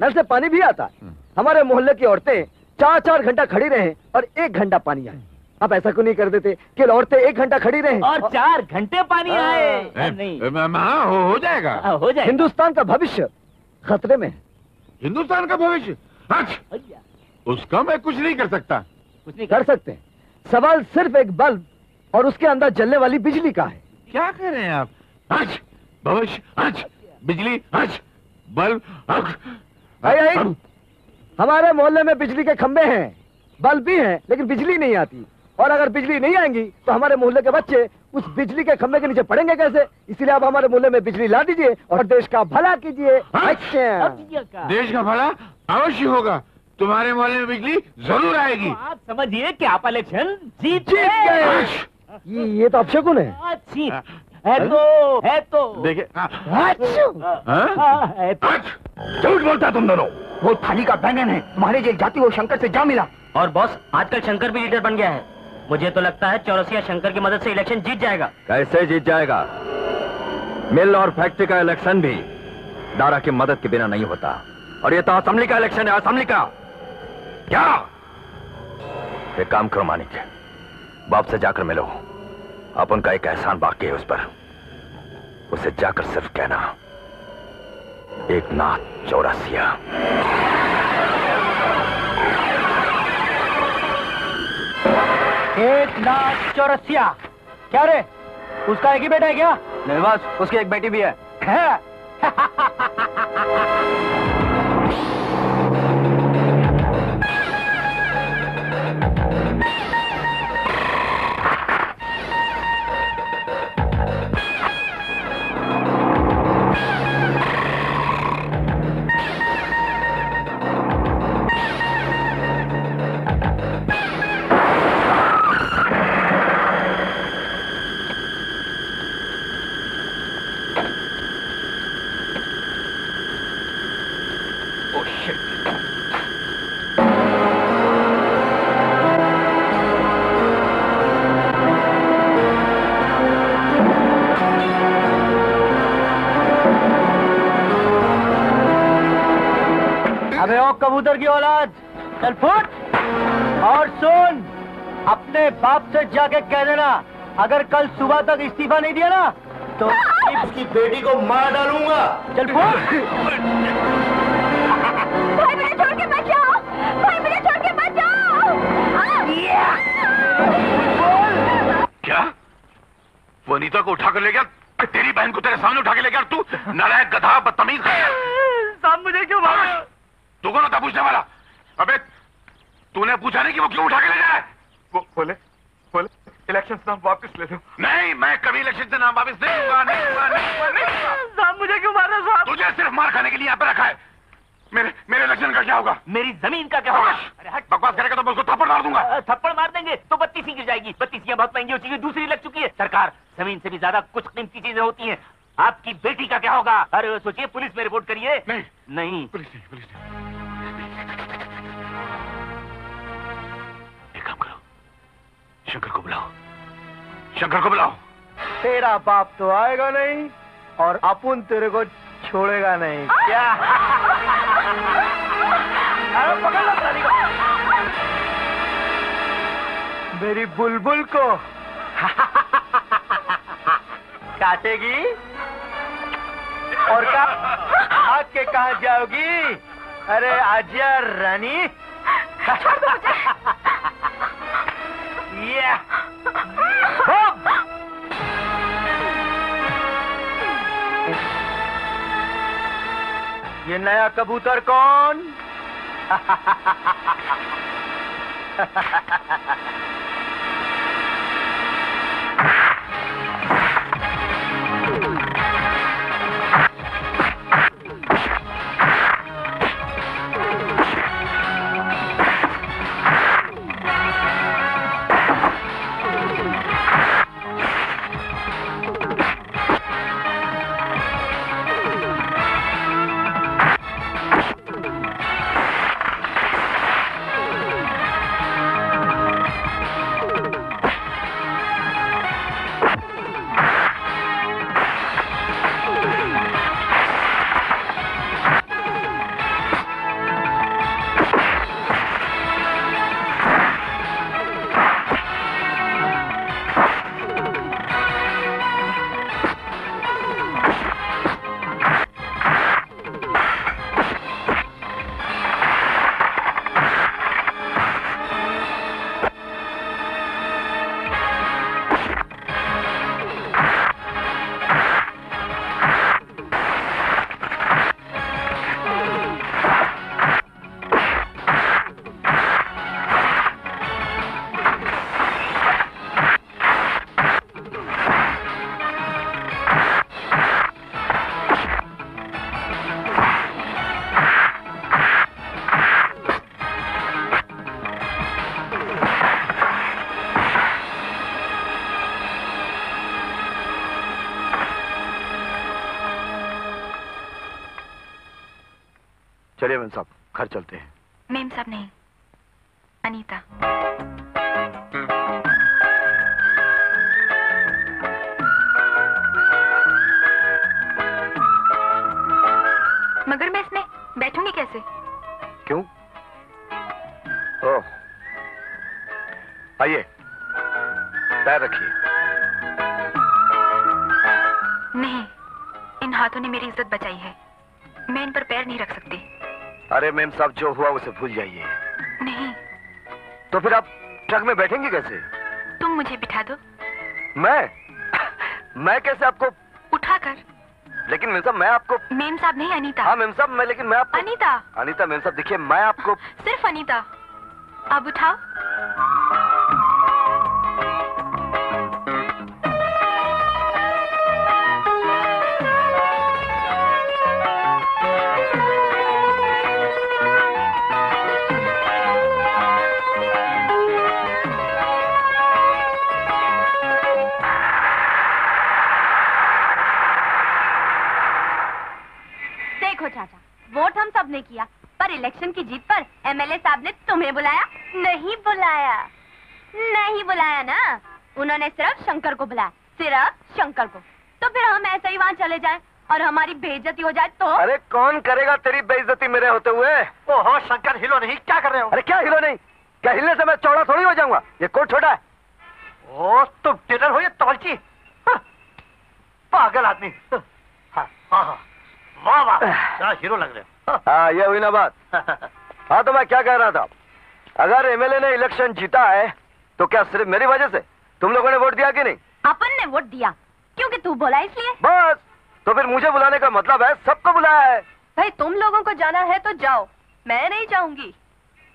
नल से पानी भी आता है। हमारे मोहल्ले की औरतें चार चार घंटा खड़ी रहे और एक घंटा पानी आए। आप ऐसा क्यों नहीं कर देते? कि औरतें एक घंटा खड़ी रहे। और चार घंटे पानी आए। नहीं। हाँ हो, हो जाएगा। हाँ, हो जाए हिंदुस्तान का भविष्य खतरे में हिंदुस्तान का भविष्य? उसका मैं कुछ नहीं कर सकता। कुछ नहीं कर सकते। सवाल सिर्फ़ एक बल्ब और उसके अंदर जलने वाली बिजली का है। क्या कह रहे हैं आप? आज भविष्य आज बिजली आज बल्ब आज आई, आई। हमारे मोहल्ले में बिजली के खंभे हैं। बल्ब भी हैं लेकिन बिजली नहीं आती। और अगर बिजली नहीं आएँगी तो हमारे मोहल्ले के बच्चे उस बिजली के खंभे के नीचे पड़ेंगे कैसे? इसीलिए आप हमारे मूल्य में बिजली ला दीजिए और देश का भला कीजिए। अच्छा देश का भला अवश्य होगा। तुम्हारे मोहल्ले में बिजली ज़रूर आएगी। तो आप समझिए कि आप इलेक्शन जीत जीत गए। ये ये तो अपशकुन है। अच्छी है। तो है तो। देखिए हाँ, है तो। झूठ बोलता तुम दोनों। वो थाली का बैंगन है। तुम्हारे जो जाति वो शंकर से जा मिला। और बॉस आजकल शंकर भी लीडर बन गया है। मुझे तो लगता है चौरसिया शंकर की मदद से इलेक्शन जीत जाएगा। कैसे जीत जाएगा? मिल और फैक्ट्री का इलेक्शन भी दारा की मदद के बिना नहीं होता। और ये तो असम्बली का इलेक्शन है, असम्बली का। क्या? एक काम करो मानिक बाप से जाकर मिलो। अब उनका एक एहसान बाकी है उस पर। उसे जाकर सिर्फ़ कहना, एक नाथ चौरासिया। एक नाथ चौरसिया। क्या रे? उसका एक ही बेटा है क्या? नहीं बस उसकी एक बेटी भी है, है? कबूतर की औलाद चल फुट। और सुन अपने बाप से जाके कह देना अगर कल सुबह तक इस्तीफा नहीं दिया ना तो इसकी बेटी को मार डालूँगा। चल फुट। भाई मुझे छोड़ के मत जाओ। भाई मुझे छोड़ के मत जाओ। क्या? वनीता को उठा कर ले गया? तेरी बहन को तेरे सामने उठा के ले गया तू नालायक गधा बदतमीज? साहब मुझे क्यों मारा तू कौन होता पूछने वाला? अबे तूने पूछा नहीं कि वो क्यों उठा के ले जाए? वो बोले बोले इलेक्शन से नाम वापस ले लो। नहीं मैं कभी इलेक्शन से नाम वापस नहीं लूँगा नहीं लूँगा नहीं लूँगा मुझे क्यों मारा साहब? तुझे सिर्फ़ मार खाने के लिए यहाँ पे रखा है। मेरे मेरे इलेक्शन का क्या होगा? मेरी ज़मीन का क्या होगा? अरे हट। बकवास करेगा तो मैं उसको थप्पड़ मार दूँगा। थप्पड़ मार देंगे तो बत्तीस ही गिर जाएगी। बत्तीसियाँ बहुत महँगी हो चुकी है दूसरी लग चुकी है। सरकार ज़मीन से भी ज़्यादा कुछ कीमती चीज़ें होती हैं। आपकी बेटी का क्या होगा? अरे सोचिए पुलिस में रिपोर्ट करिए। नहीं। नहीं। पुलिस नहीं पुलिस नहीं। एक काम करो। शंकर को बुलाओ। शंकर को बुलाओ। तेरा बाप तो आएगा नहीं और अपुन तेरे को छोड़ेगा नहीं। क्या? मेरी बुलबुल को। काटेगी? और का भाग के कहा जाओगी? अरे आजा रानी। ये। ये नया कबूतर कौन? चलिए मेम साहब घर चलते हैं। मेम साहब नहीं। अनीता। मगर मैं इसमें बैठूँगी कैसे? क्यों? ओह आइए। पैर रखिए। नहीं इन हाथों ने मेरी इज़्ज़त बचाई है। अरे मेम साहब जो हुआ उसे भूल जाइए। नहीं। तो फिर आप ट्रक में बैठेंगे कैसे? तुम मुझे बिठा दो। मैं? मैं कैसे आपको उठा कर लेकिन मेम साहब मैं आपको मेम साहब नहीं अनीता। हाँ मेम साहब मैं लेकिन मैं आपको अनीता। अनीता मेम साहब देखिए मैं आपको सिर्फ़ अनीता। अब उठाओ। बात हाँ तो मैं क्या कह रहा था? अगर एमएलए ने इलेक्शन जीता है तो क्या सिर्फ़ मेरी वजह से? तुम लोगों ने वोट दिया कि नहीं? अपन ने वोट दिया। क्योंकि तू बोला इसलिए। बस! तो फिर मुझे बुलाने का मतलब है सबको बुलाया है। भाई तुम लोगों को जाना है तो जाओ। मैं नहीं जाऊँगी।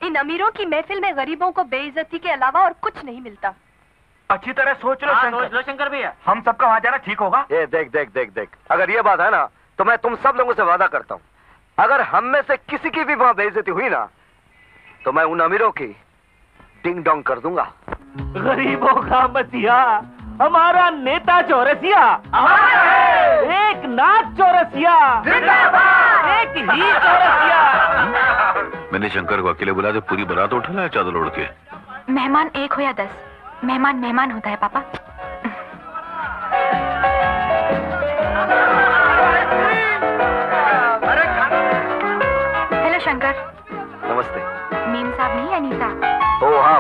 इन अमीरों की महफिल में गरीबों को बेइज्जती के अलावा और कुछ नहीं मिलता। अच्छी तरह सोच लो हाँ, शंकर। सोच लो शंकर भैया। हम सबका वहाँ जाना ठीक होगा? ये देख देख देख देख। अगर ये बात है ना तो मैं तुम सब लोगों से वादा करता हूँ। अगर हम में से किसी की भी वहाँ बेइज्जती हुई ना तो मैं उन अमीरों की डिंग डोंग कर दूँगा। गरीबों का मसीहा हमारा नेता चौरसिया। एक नाथ चौरसिया। एक ही चौरसिया। मैंने शंकर को अकेले बुला के पूरी बारात उठा लाया चादर ओढ़ के। मेहमान एक हो या दस? मेहमान मेहमान होता है पापा। शंकर। नमस्ते। मीम साहब नहीं अनीता। ओ हाँ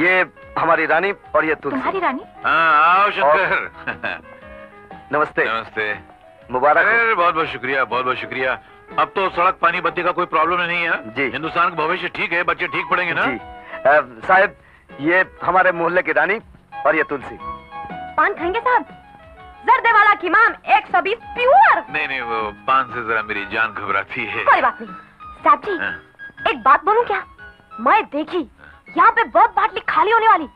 ये हमारी रानी और ये तुलसी। तुम्हारी रानी? हाँ आओ शंकर। नमस्ते। नमस्ते। मुबारक अरे बहुत बहुत शुक्रिया बहुत बहुत शुक्रिया। अब तो सड़क पानी बत्ती का कोई प्रॉब्लम नहीं है। जी। हिंदुस्तान का भविष्य ठीक है बच्चे ठीक पढ़ेंगे ना? जी। साहब ये हमारे मोहल्ले की रानी और ये तुलसी। पान खाएँगे साहब? जर्दे वाला की माम एक सौ बीस प्योर। नहीं नहीं वो पान से जरा मेरी जान घबराती है। कोई बात नहीं। साहब जी हाँ। एक बात बोलूँ क्या? मैं देखी यहाँ पे बहुत बाटली खाली होने वाली।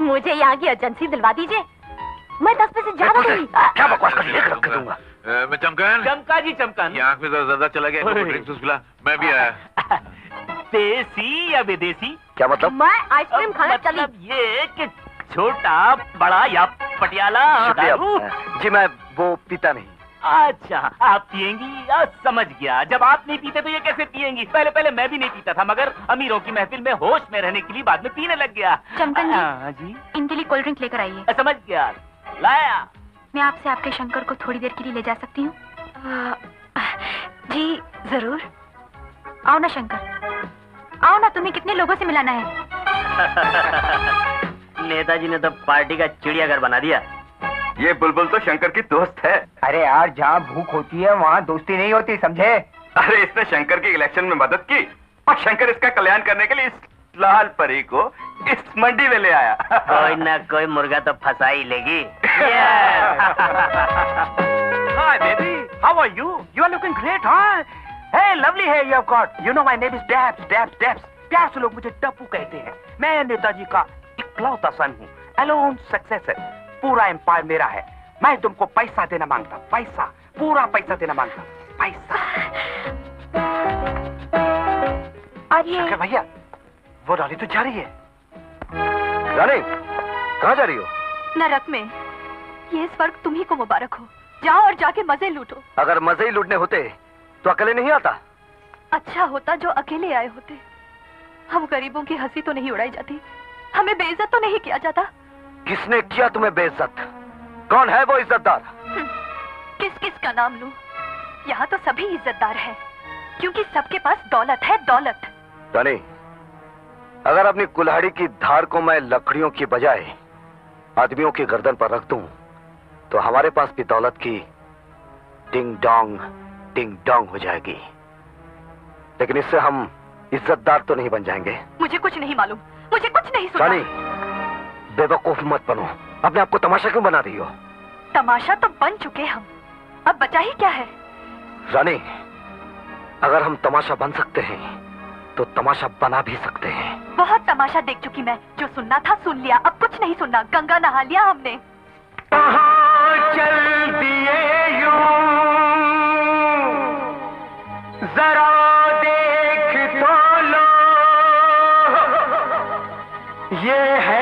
मुझे यहाँ की एजेंसी दिलवा दीजिए। मैं दस में से ज़्यादा दूँगी। क्या बकवास कर एक रख दूँगा। मैं चमकन। चमका जी चमकन। ये आँख में जरा ज़्यादा चला गया ड्रिंक्स पिला मैं भी आया। देसी या विदेशी क्या मतलब? मैं आइसक्रीम खाना चली। मतलब ये कि छोटा बड़ा या पटियाला। जी मैं वो पीता नहीं। अच्छा आप पियेंगी? आ, समझ गया। जब आप नहीं पीते तो ये कैसे पियेंगी? पहले पहले मैं भी नहीं पीता था मगर अमीरों की महफिल में होश में रहने के लिए बाद में पीने लग गया। चमकन जी। हाँ, जी। इनके लिए कोल्ड ड्रिंक लेकर आइए। समझ गया। लाया। मैं आपसे आपके शंकर को थोड़ी देर के लिए ले जा सकती हूँ। जी ज़रूर। आओ ना शंकर। आओ ना तुम्हें कितने लोगों से मिलाना है? नेताजी ने तो पार्टी का चिड़ियाघर बना दिया। ये बुलबुल तो शंकर की दोस्त है। अरे यार जहाँ भूख होती है वहाँ दोस्ती नहीं होती समझे? अरे इसने शंकर की इलेक्शन में मदद की और शंकर इसका कल्याण करने के लिए इस लाल परी को इस मंडी में ले आया। कोई ना कोई मुर्गा तो फंसा ही लेगी? Hey, lovely hair you have got. You know my name is Dabs, Dabs, Dabs. प्यार से लोग मुझे टप्पू कहते हैं। मैं नेताजी का इकलौता सन हूँ। है। पूरा एम्पायर मेरा है। मैं तुमको पैसा देना माँगता पैसा पूरा पैसा देना माँगता पैसा। और ये शंकर भैया वो रानी तो जा रही है। रानी कहाँ जा रही हो? नरक में। ये स्वर्ग तुम्ही को मुबारक हो। जाओ और जाके मज़े लूटो। अगर मज़े ही लूटने होते तो अकेले नहीं आता? अच्छा होता जो अकेले आए होते। हम गरीबों की हँसी तो नहीं उड़ाई जाती। हमें बेइज्जत तो नहीं किया जाता। किसने किया तुम्हें बेइज्जत? कौन है वो इज्जतदार? किस किस का नाम लूँ? यहाँ तो सभी इज्जतदार हैं, क्योंकि सबके पास दौलत है दौलत। रानी अगर अपनी कुल्हाड़ी की धार को मैं लकड़ियों की बजाय आदमियों की गर्दन पर रख दूँ, तो हमारे पास भी दौलत की टिंग डोंग टिंग डोंग हो जाएगी। लेकिन इससे हम इज्जतदार तो नहीं बन जाएँगे। मुझे कुछ नहीं मालूम मुझे कुछ नहीं सुना। बेवकूफ़ मत बनो। अपने आप को तमाशा क्यों बना रही हो? तमाशा तो बन चुके हम। अब बचा ही क्या है? रानी अगर हम तमाशा बन सकते हैं तो तमाशा बना भी सकते हैं। बहुत तमाशा देख चुकी मैं। जो सुनना था सुन लिया अब कुछ नहीं सुनना। गंगा नहा लिया हमने। चल दिए जरा देख तो लो। ये है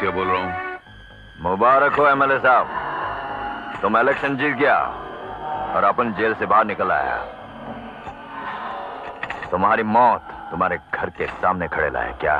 चौरसिया बोल रहा हूँ। मुबारक हो, एमएलए साहब। तुम इलेक्शन जीत गया और अपन जेल से बाहर निकल आया। तुम्हारी मौत तुम्हारे घर के सामने खड़े लाए क्या?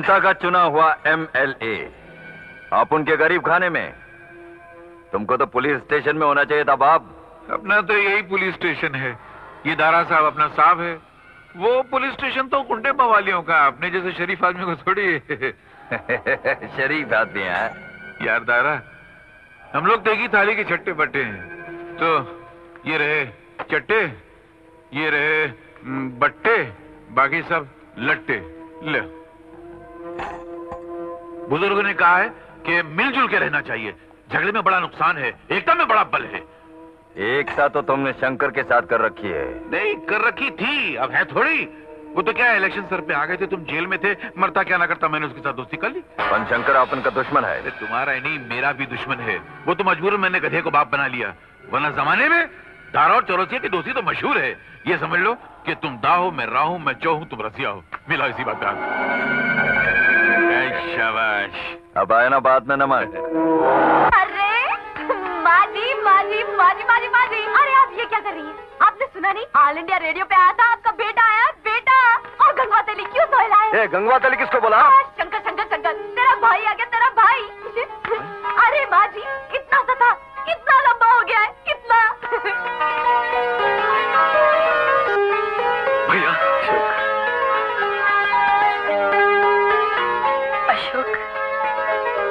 जनता का चुना हुआ एमएलए आप उनके गरीब खाने में। तुमको तो पुलिस स्टेशन में होना चाहिए था बाप। अपना तो यही पुलिस स्टेशन है। ये दारा साहब अपना साहब है। वो पुलिस स्टेशन तो कुंडे मवालियों का अपने जैसे शरीफ आदमी को थोड़ी शरीफ आदमी है। यार दारा हम लोग ही थाली के छट्टे बट्टे हैं। तो ये रहे चट्टे ये रहे बट्टे बाकी सब लट्टे। ले। बुज़ुर्गों ने कहा है कि मिलजुल के रहना चाहिए। झगड़े में बड़ा नुकसान है एकता में बड़ा बल है। एकता तो तुमने शंकर के साथ कर रखी है। नहीं कर रखी थी अब है थोड़ी। वो तो क्या इलेक्शन सर पे आ गए थे तुम जेल में थे मरता क्या ना करता मैंने उसके साथ दोस्ती कर ली? पन शंकर अपन का दुश्मन है। अरे तुम्हारा ही नहीं मेरा भी दुश्मन है। वो तो मजबूर मैंने गधे को बाप बना लिया। वरना जमाने में दारा और चौरसिया की दोस्ती तो मशहूर है। ये समझ लो कि तुम दा हो मैं रा हूँ मैं चौ हूँ तुम रसिया हो। मिला इसी बात ए, शाबाश। अब आया ना बाद में नमक अरे माजी माजी माजी माजी माजी अरे आप ये क्या कर रही हैं? आपने सुना नहीं? ऑल इंडिया रेडियो पे आया था आपका बेटा आया बेटा। और गंगवा तली क्यों धोला है गंगवा तली किसको बोला? शंकर शंकर शंकर। तेरा भाई आ गया तेरा भाई। अरे माँ जी कितना सा था। कितना लंबा हो गया है कितना। भैया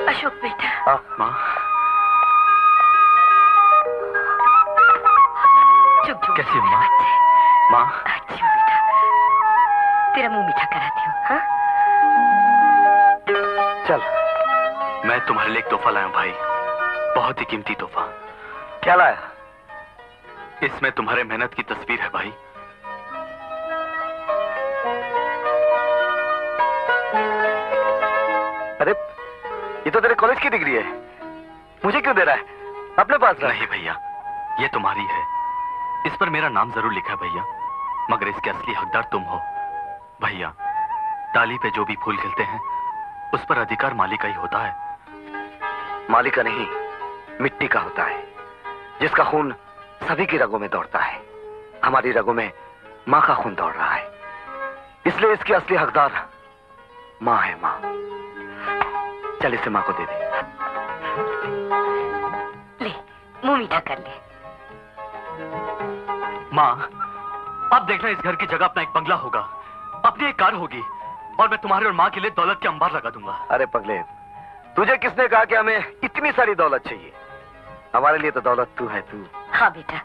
अशोक बेटा। माँ। कैसी माँ? माँ। अच्छी हूँ बेटा। तेरा मुँह मीठा कराती हूँ हाँ? चल। मैं तुम्हारे लिए एक तोहफा लाया हूँ भाई। बहुत ही कीमती तोहफा। क्या लाया? इसमें तुम्हारे मेहनत की तस्वीर है भाई। ये तो तेरे कॉलेज की डिग्री है। मुझे क्यों दे रहा है? अपने पास रख नहीं भैया ये तुम्हारी है। इस पर मेरा नाम ज़रूर लिखा है भैया मगर इसके असली हकदार तुम हो। भैया डाली पे जो भी फूल खिलते हैं उस पर अधिकार मालिक का ही होता है। मालिक का नहीं मिट्टी का होता है जिसका खून सभी की रगों में दौड़ता है। हमारी रगों में माँ का खून दौड़ रहा है। इसलिए इसकी असली हकदार माँ है माँ। चल इसे माँ को दे दे। ले मुँह मीठा कर ले। माँ अब देखना इस घर की जगह अपना एक बंगला होगा। अपनी एक कार होगी और मैं तुम्हारे और माँ के लिए दौलत के अंबार लगा दूँगा। अरे पगले तुझे किसने कहा कि हमें इतनी सारी दौलत चाहिए? हमारे लिए तो दौलत तू है तू। हाँ बेटा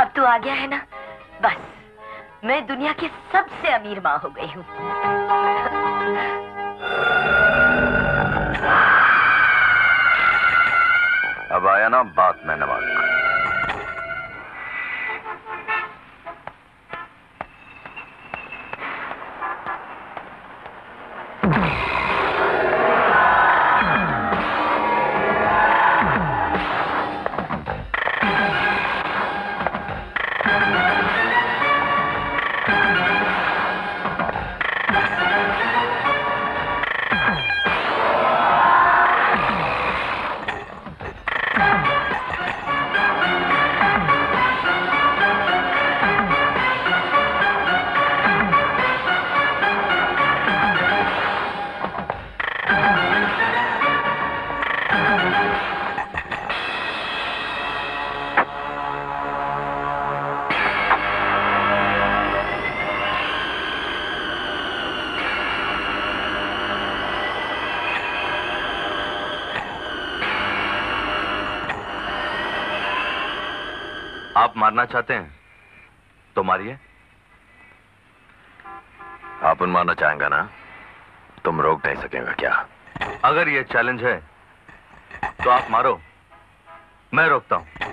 अब तू आ गया है ना? बस मैं दुनिया की सबसे अमीर माँ हो गई हूँ। अब आया ना बात में नमक चाहते हैं तो मारिए। आप उन मारना चाहेंगे ना, तुम रोक नहीं सकेंगे क्या? अगर ये चैलेंज है तो आप मारो। मैं रोकता हूँ।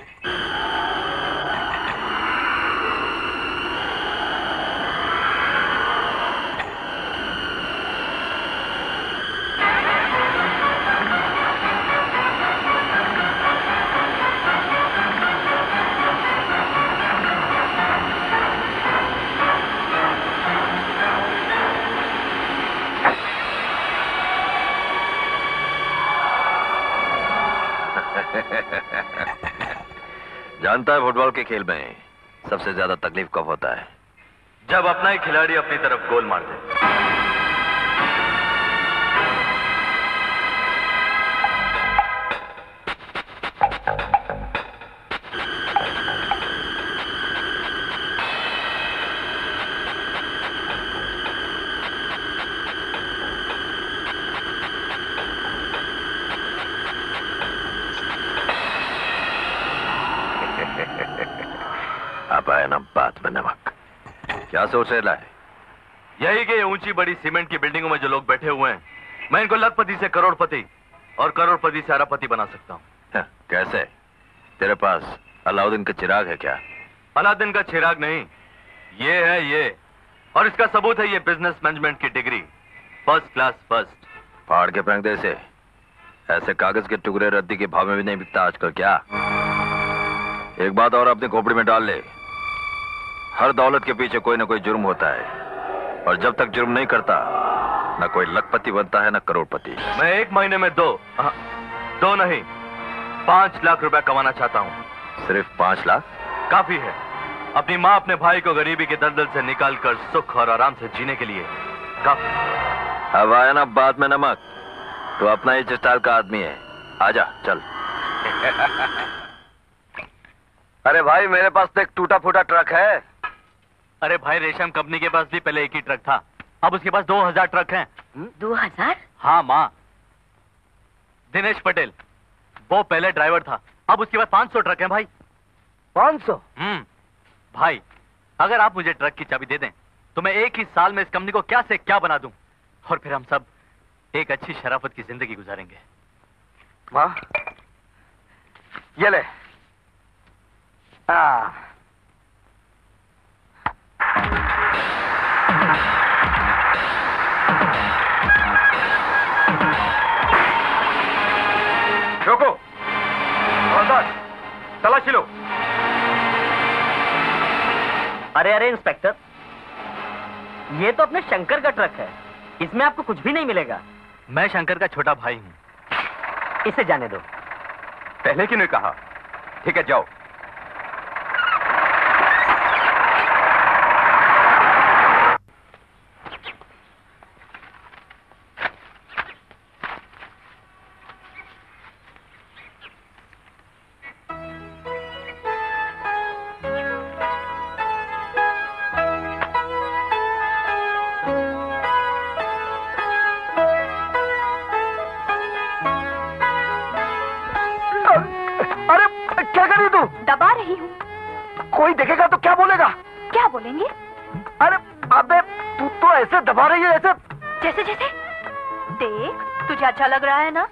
खेल में सबसे ज़्यादा तकलीफ़ कब होता है? जब अपना ही खिलाड़ी अपनी तरफ़ गोल मार दे। क्या सोच रहे लाए यही कि ऊँची बड़ी सीमेंट की बिल्डिंगों में जो लोग बैठे हुए हैं मैं इनको लखपति से करोड़पति और करोड़पति से अरबपति बना सकता हूँ। हाँ, कैसे? तेरे पास अलाउद्दीन का चिराग है क्या? अलादीन का चिराग नहीं ये है ये। और इसका सबूत है ये बिज़नेस मैनेजमेंट की डिग्री फ़र्स्ट क्लास फ़र्स्ट फाड़ के फेंक दे इसे। ऐसे कागज़ के टुकड़े रद्दी के भाव में भी नहीं बिकता आजकल क्या? एक बात और अपनी खोपड़ी में डाल ले। हर दौलत के पीछे कोई ना कोई जुर्म होता है। और जब तक जुर्म नहीं करता न कोई लखपति बनता है ना करोड़पति। मैं एक महीने में दो हाँ, दो नहीं पाँच लाख रुपया कमाना चाहता हूँ। सिर्फ़ पाँच लाख? काफ़ी है। अपनी माँ अपने भाई को गरीबी के दलदल से निकालकर सुख और आराम से जीने के लिए। काफ़ी। अब आया ना बाद में नमक। तो अपना ही स्टाइल का आदमी है। आजा चल। अरे भाई मेरे पास तो एक टूटा फूटा ट्रक है। अरे भाई रेशम कंपनी के पास भी पहले एक ही ट्रक था। अब उसके पास दो हज़ार ट्रक हैं। दो हज़ार? हाँ माँ। दिनेश पटेल वो पहले ड्राइवर था। अब उसके पास पाँच सौ ट्रक हैं भाई। पाँच सौ? हम्म। भाई अगर आप मुझे ट्रक की चाबी दे दें तो मैं एक ही साल में इस कंपनी को क्या से क्या बना दूँ? और फिर हम सब एक अच्छी शराफत की ज़िंदगी गुजारेंगे। वाह। ये ले। आ, रोको। तलाशी लो। अरे अरे इंस्पेक्टर ये तो अपने शंकर का ट्रक है। इसमें आपको कुछ भी नहीं मिलेगा। मैं शंकर का छोटा भाई हूँ। इसे जाने दो। पहले क्यों नहीं कहा? ठीक है जाओ। अच्छा लग रहा है ना?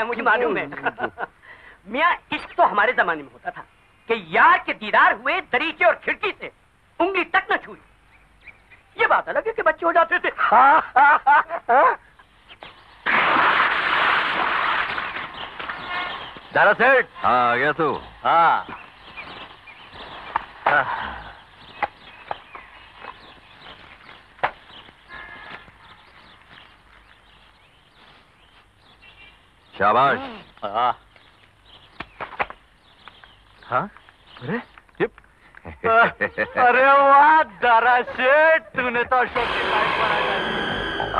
क्या हूँ। मुझे मालूम है। मियाँ इश्क तो हमारे जमाने में होता था कि यार के दीदार हुए दरीचे और खिड़की से उंगली तक न छुई। ये बात अलग है कि बच्चे हो जाते थे। दारा सेठ। हाँ आ गया तू। हाँ। शाबाश। हाँ। हाँ? अरे अरे वाह दारा सेठ तूने तो अशोक की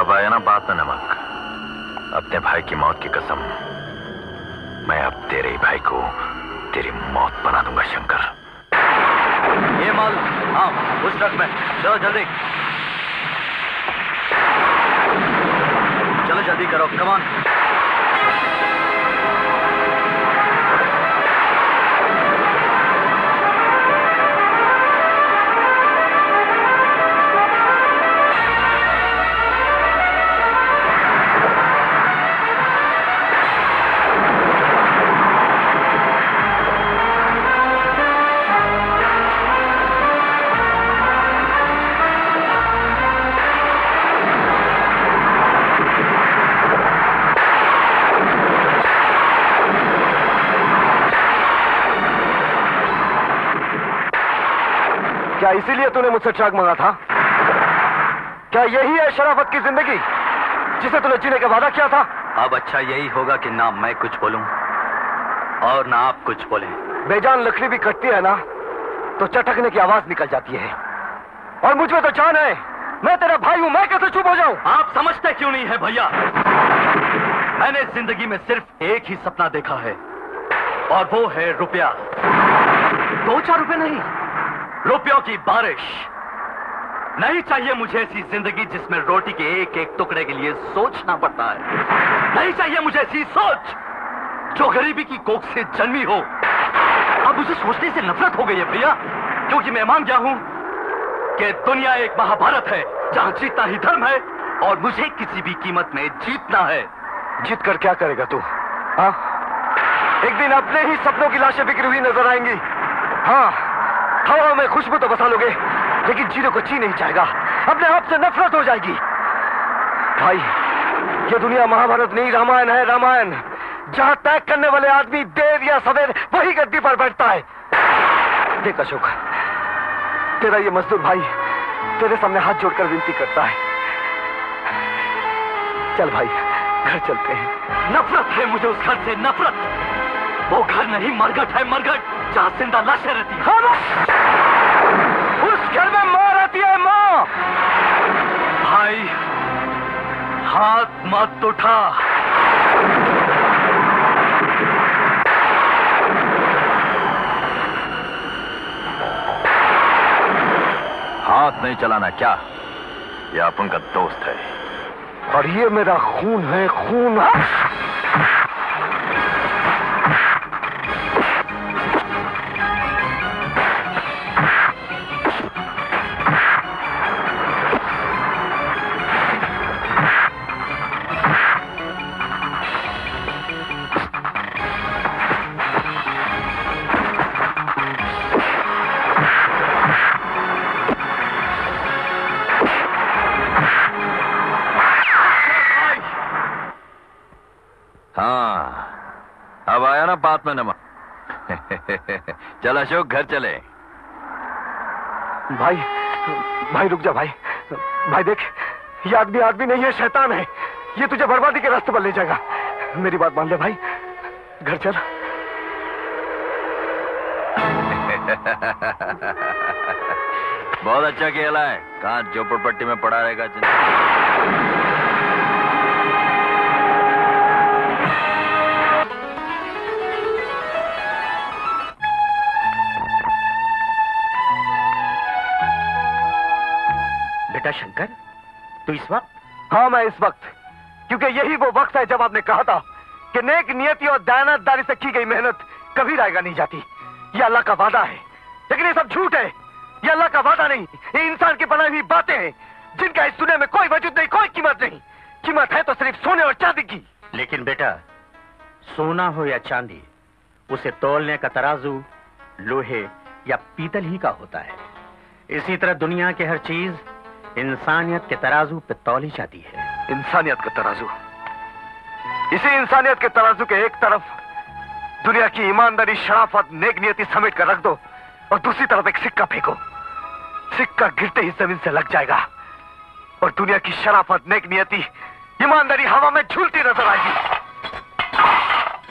अब आया ना बात में नमक। अपने भाई की मौत की कसम। मैं अब तेरे ही भाई को तेरी मौत बना दूँगा शंकर। ये माल हाँ उस ट्रक में। चलो जल्दी। चलो जल्दी करो कमान इसीलिए तूने मुझसे ट्रक मंगा था। क्या यही है शराफत की ज़िंदगी जिसे तूने जीने का वादा किया था? अब अच्छा यही होगा कि ना मैं कुछ बोलूँ और ना आप कुछ बोले। बेजान लकड़ी भी कटती है ना तो चटकने की आवाज़ निकल जाती है। और मुझमें तो जान है मैं तेरा भाई हूँ मैं कैसे चुप हो जाऊँ? आप समझते क्यों नहीं है भैया? मैंने ज़िंदगी में सिर्फ़ एक ही सपना देखा है और वो है रुपया। दो चार रुपए नहीं रुपयों की बारिश। नहीं चाहिए मुझे ऐसी ज़िंदगी जिसमें रोटी के एक एक टुकड़े के लिए सोचना पड़ता है। नहीं चाहिए मुझे ऐसी सोच जो गरीबी की कोख से जन्मी हो। अब उसे सोचने से नफरत हो गई है भैया क्योंकि मैं मान गया हूँ कि दुनिया एक महाभारत है, जहाँ जीतना ही धर्म है और मुझे किसी भी कीमत में जीतना है। जीत कर क्या करेगा तू? हाँ? एक दिन अपने ही सपनों की लाशें बिखरी हुई नज़र आएँगी। हाँ? हवा में खुशबू तो बसा लोगे लेकिन जीने को जी नहीं जाएगा। अपने आप से नफरत हो जाएगी। भाई ये दुनिया महाभारत नहीं रामायण है रामायण। जहाँ त्याग करने वाले आदमी देर या सवेर वही गद्दी पर बैठता है। देख अशोक तेरा ये मजदूर भाई तेरे सामने हाथ जोड़कर विनती करता है। चल भाई घर चलते हैं। नफरत है मुझे उस घर से नफरत। वो घर नहीं मरघट है मरघट। जहाँ ज़िंदा लाशें रहती हैं। उस घर में माँ रहती है माँ भाई, हाथ मत उठा। हाथ नहीं चलाना क्या? ये अपन का दोस्त है। और ये मेरा खून है, खून। हाँ चल अशोक घर चले। भाई भाई रुक जा भाई। भाई देख ये आदमी आदमी नहीं है शैतान है। ये तुझे बर्बादी के रास्ते पर ले जाएगा। मेरी बात मान ले भाई। घर चल। बहुत अच्छा खेला है। कहाँ झोपड़पट्टी में पड़ा रहेगा बेटा शंकर, तू इस वक्त? हाँ मैं इस वक्त। क्योंकि यही वो वक्त है जब आपने कहा था कि नेक नियति और दयानतदारी से की गई मेहनत कभी रायगा नहीं जाती। ये अल्लाह का वादा है। लेकिन ये सब झूठ है। ये अल्लाह का वादा नहीं। ये इंसान की बनाई हुई बातें हैं, जिनका इस दुनिया में कोई वजूद नहीं, कोई कीमत नहीं। कीमत है तो सिर्फ़ सोने और चांदी की। लेकिन बेटा, सोना हो या चांदी, उसे तोलने का तराजू लोहे या पीतल ही का होता है। इसी तरह दुनिया के हर चीज़ इंसानियत के तराजू पे तौली जाती है। इंसानियत का तराजू। इसी इंसानियत के तराजू के एक तरफ़ दुनिया की ईमानदारी, शराफत, नेक नियति समेट कर रख दो और दूसरी तरफ़ एक सिक्का फेंको। सिक्का गिरते ही ज़मीन से लग जाएगा और दुनिया की शराफत, नेक नियति, ईमानदारी हवा में झूलती नज़र आएगी।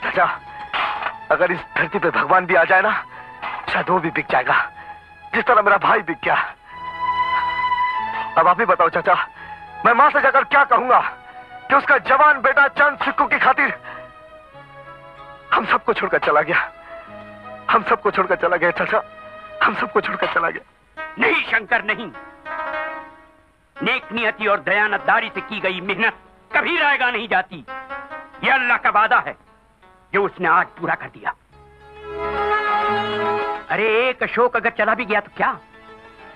चाचा अगर इस धरती पे भगवान भी आ जाए ना, शायद वो भी बिक जाएगा। जिस तरह मेरा भाई बिक गया अब आप ही बताओ, चाचा। मैं माँ से जाकर क्या कहूँगा कि उसका जवान बेटा चंद सिक्कों की खातिर हम सबको छोड़कर चला गया। हम सबको छोड़कर चला गया, चाचा। हम सबको छोड़कर चला गया। नहीं, शंकर, नहीं। नेक नियति और दयानतदारी से की गई मेहनत कभी रायगा नहीं जाती। यह अल्लाह का वादा है जो उसने आज पूरा कर दिया। अरे, एक अशोक अगर चला भी गया तो क्या?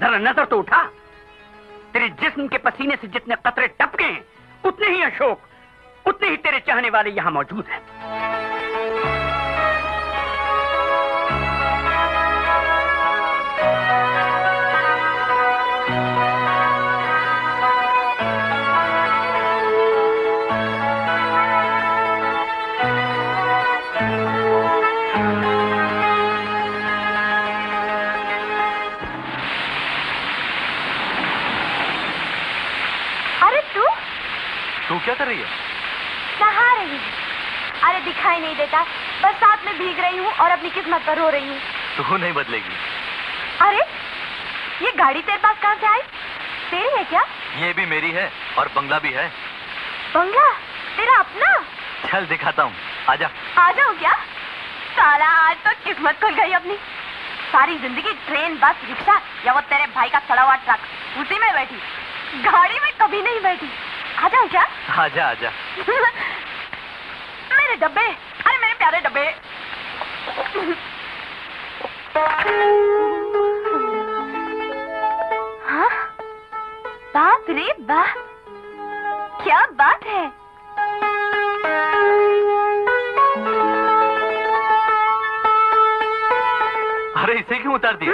जरा नज़र तो उठा। तेरे जिस्म के पसीने से जितने कतरे टपके हैं, उतने ही अशोक, उतने ही तेरे चाहने वाले यहाँ मौजूद हैं। दिखाई नहीं देता। बरसात में भीग रही हूँ और अपनी किस्मत पर रो रही हूँ। तू नहीं बदलेगी। अरे ये गाड़ी तेरे पास कहाँ से आई? तेरी है क्या? ये भी मेरी है और बंगला भी है। बंगला? तेरा अपना? चल दिखाता हूँ। आजा। आ जाओ क्या? साला आज तो किस्मत खुल गई अपनी। सारी ज़िंदगी ट्रेन बस रिक्शा या वो तेरे भाई का सड़ा हुआ ट्रक उसी में बैठी। गाड़ी में कभी नहीं बैठी। आ जाओ क्या? आजा आजा। मेरे डब्बे। अरे मेरे प्यारे डब्बे। हाँ? बाप रे बाप। क्या बात है? अरे इसे क्यों उतार दिया?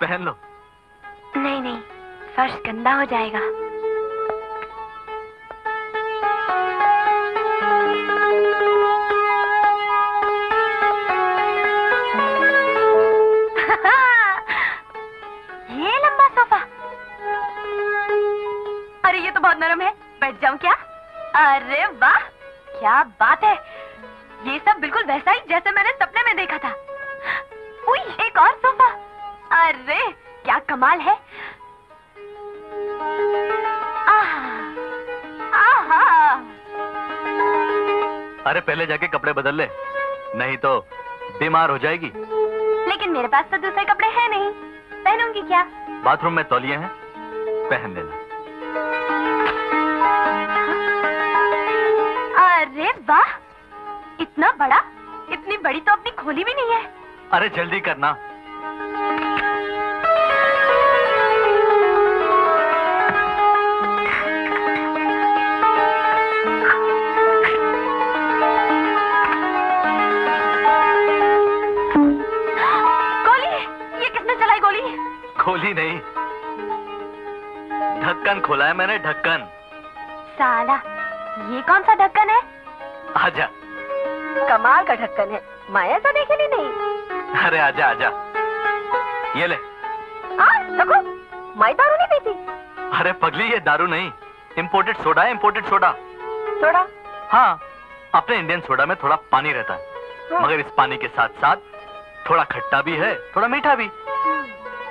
पहन लो। नहीं नहीं फर्श गंदा हो जाएगा। अरे ये तो बहुत नरम है। बैठ जाऊँ क्या? अरे वाह क्या बात है। ये सब बिल्कुल वैसा ही जैसे मैंने सपने में देखा था। उई, एक और सोफा। अरे क्या कमाल है। आहा, आहा। अरे पहले जाके कपड़े बदल ले नहीं तो बीमार हो जाएगी। लेकिन मेरे पास तो दूसरे कपड़े हैं नहीं। पहनूँगी क्या? बाथरूम में तौलिए हैं पहन लेना। वाह इतना बड़ा इतनी बड़ी तो अपनी खोली भी नहीं है। अरे जल्दी करना। गोली ये किसने चलाई गोली? खोली नहीं। ढक्कन खोला है मैंने ढक्कन। साला ये कौन सा ढक्कन है? आजा। कमाल का ढक्कन है। मैं ऐसा देखे नहीं नहीं अरे आजा आजा। ये ले। हाँ देखो मैं दारू नहीं पीती। अरे पगली ये दारू नहीं। इम्पोर्टेड सोडा है इम्पोर्टेड सोडा? थोड़ा हाँ अपने इंडियन सोडा में थोड़ा पानी रहता है। मगर इस पानी के साथ साथ थोड़ा खट्टा भी है थोड़ा मीठा भी।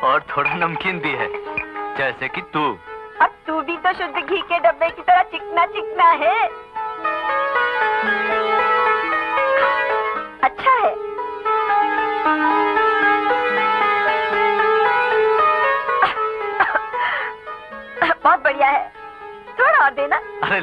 और थोड़ा नमकीन भी है। जैसे कि तू। अब तू भी तो शुद्ध घी के डब्बे की तरह चिकना चिकना है। अच्छा है। बहुत बढ़िया है। थोड़ा और देना। अरे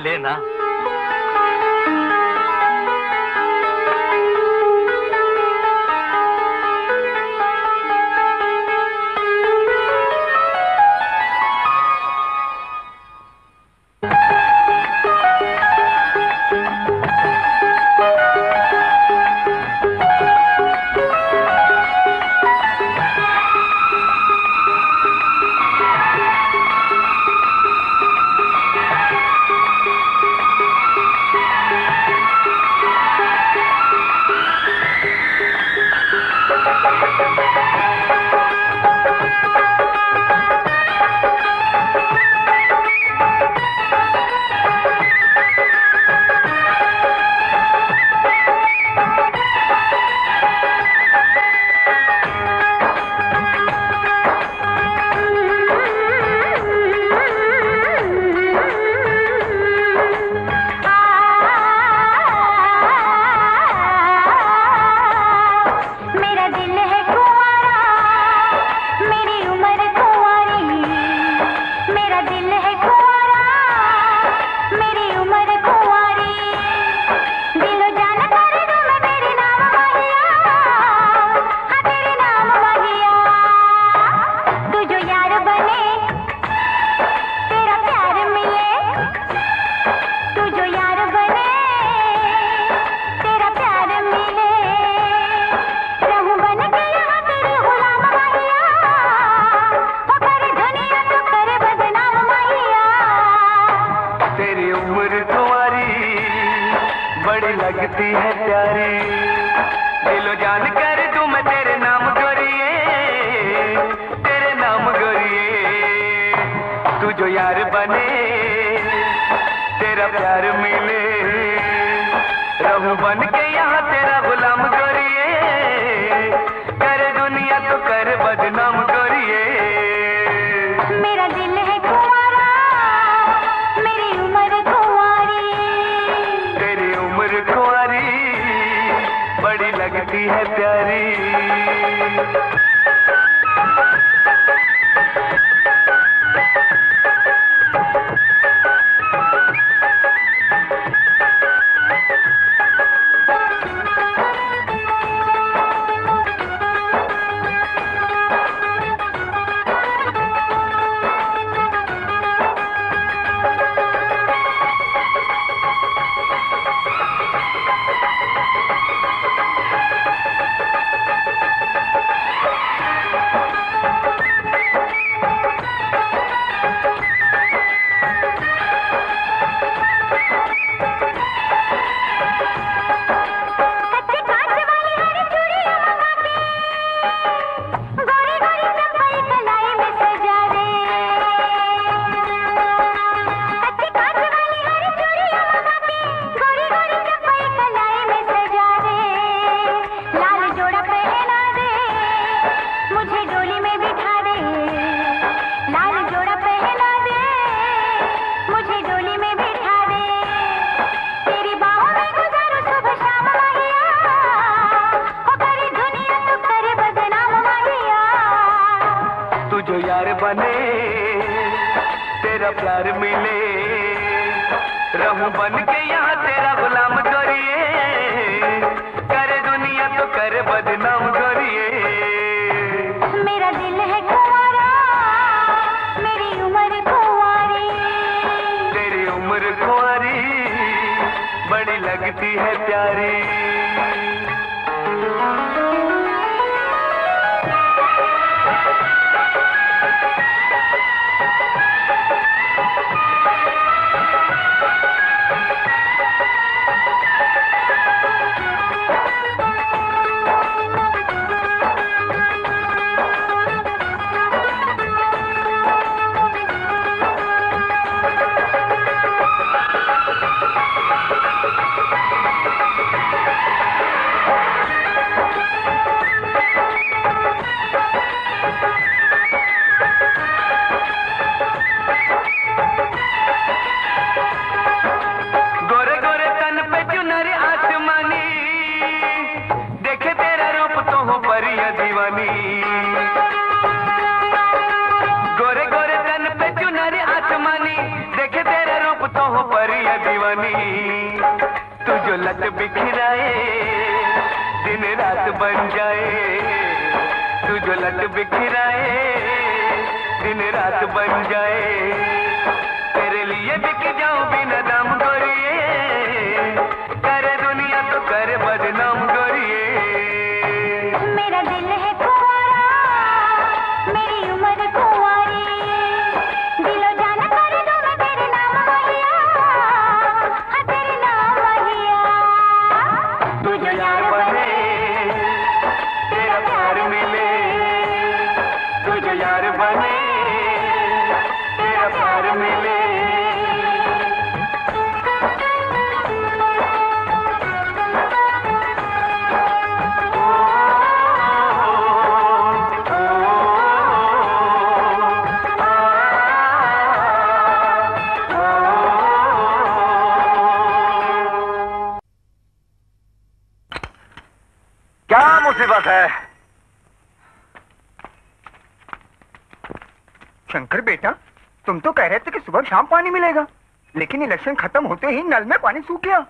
शाम पानी मिलेगा। लेकिन इलेक्शन खत्म होते ही नल में पानी सूख गया।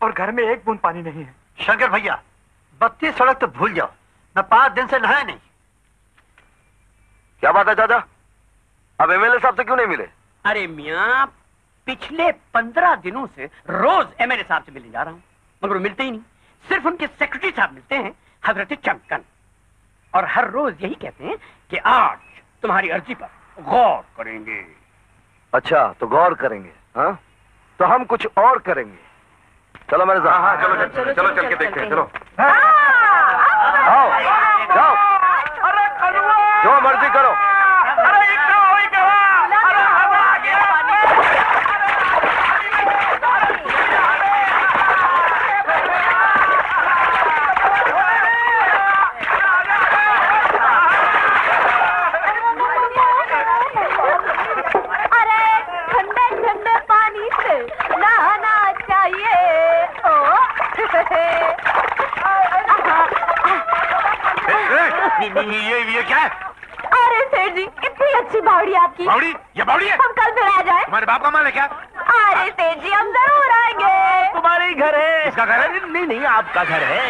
और घर में एक बूंद पानी नहीं है। शंकर भैया बत्ती सड़क तो भूल जाओ। मैं पाँच दिन से नहाया नहीं। क्या बात है चाचा? अब एमएलए साहब से क्यों नहीं मिले? अरे मिया पिछले पंद्रह दिनों से रोज एमएलए साहब से मिलने जा रहा हूँ। मगर वो मिलते ही नहीं। सिर्फ़ उनके सेक्रेटरी साहब मिलते हैं हज़रत चमकन और हर रोज यही कहते हैं कि आज तुम्हारी अर्जी पर गौर करेंगे। अच्छा तो गौर करेंगे हाँ? तो हम कुछ और करेंगे। चलो मेरे साथ। हाँ, हाँ चलो, चलो, चलो, चलो चल के देखते हैं। चलो आओ हाँ। जाओ जो मर्ज़ी करो। ये बावड़ी है। हम कल फिर आ जाए। तुम्हारे बाप का माल है क्या? अरे सेठ जी हम ज़रूर आएँगे। तुम्हारे ही घर है। किसका घर है? नहीं नहीं आपका घर है।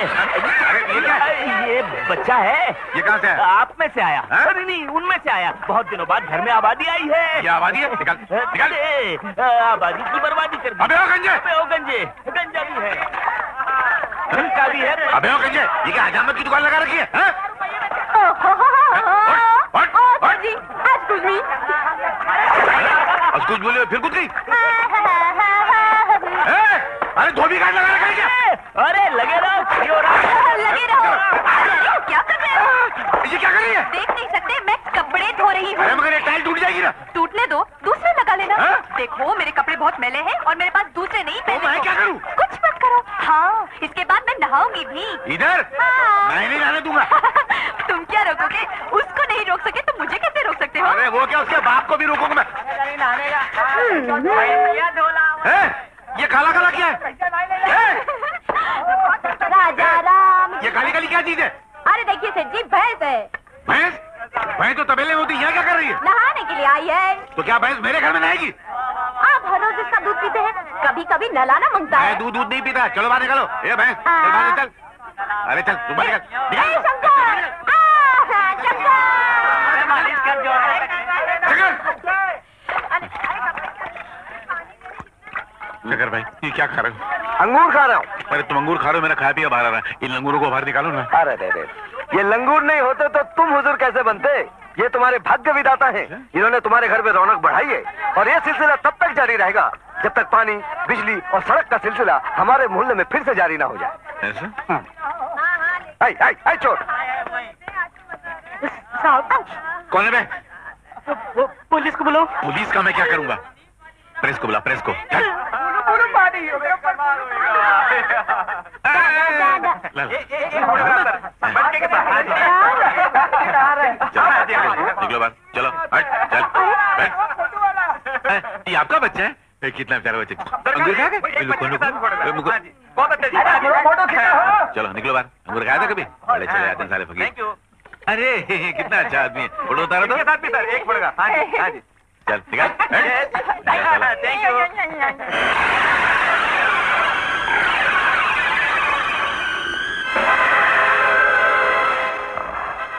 अरे ये क्या? है ये बच्चा है। ये कहाँ से है आप में से आया। हाँ? नहीं नहीं उनमें से आया। बहुत दिनों बाद घर में आबादी आई है। ये आबादी है? निकल निकल। आबादी की बर्बादी कर दी। अबे ओ गंजे! अबे ओ गंजे। गंजा भी है। गंजा भी है। अबे ओ गंजे। ये क्या हजामत की दुकान लगा रखी है हाँ? सेठ जी आज कुछ नहीं और कुछ बोले फिर कुछ गई ए, अरे धोबी कार्ड लगा रखा है क्या अरे लगे रहो ये हो रहा लगे रहो अरे, क्या कर रहे हो ये क्या कर रही है देख नहीं सकते मैं कपड़े धो रही हूँ अरे मगर ये टाइल टूट जाएगी ना टूटने दो दूसरे लगा लेना हाँ? देखो मेरे कपड़े बहुत मैले हैं और मेरे पास दूसरे नहीं पहने मैं को। क्या करूँ? कुछ मत करो हाँ इसके बाद मैं नहाऊँगी भी इधर हाँ। मैं नहीं जाने दूँगा तुम क्या रोकोगे उसको नहीं रोक सके तो मुझे कैसे रोक सकते हो अरे वो क्या उसके बाप को भी रोकूँगा मैं हम्म, हैं? ये काला काला क्या है राजा राम ये काली काली क्या चीज़ है अरे देखिए सेठ जी भैंस है भैंस भैंस तो तबेले में होती है यहाँ क्या कर रही है नहाने के लिए आई है तो क्या भैंस मेरे घर में नहाएगी आप हर रोज इसका दूध पीते हैं नलाना माँगता है। दूध दूध नहीं पीता। चलो बाहर निकलो। ए भैंस चल बाहर निकल। अरे चल तू बाहर निकल। ए, शंकर! आ, शंकर! भाई ये क्या खा रहे हो? अंगूर खा रहा हूँ। अरे तुम अंगूर खा रहे हो मेरा खाया पिया बाहर आ रहा है। इन लंगूरों को बाहर निकालो ना। अरे रे रे ये लंगूर नहीं होते तो तुम हुजूर कैसे बनते? ये तुम्हारे भाग्य विदाता हैं इन्होंने तुम्हारे घर में रौनक बढ़ाई है। और ये सिलसिला तब तक जारी रहेगा जब तक पानी बिजली और सड़क का सिलसिला हमारे मोहल्ले में फिर से जारी ना हो जाए। ऐसा? आई आई आई चोर। कौन है बे? पुलिस को बुलाओ। पुलिस का मैं क्या करूँगा? प्रेस को बुला प्रेस को। चल। चलो निकलो बाहर। चलो हट चल। ये आपका बच्चा है? कितना बेचारा बच्चे अंगूर खा गए। ए, मुको। चलो निकलो बाहर अंगूर खाया था कभी बड़े चले जाते हैं सारे फकीर अरे कितना अच्छा आदमी है फ़ोटो उतारा तो एक पड़ेगा हाँ जी हाँ जी चल ठीक है थैंक चलो।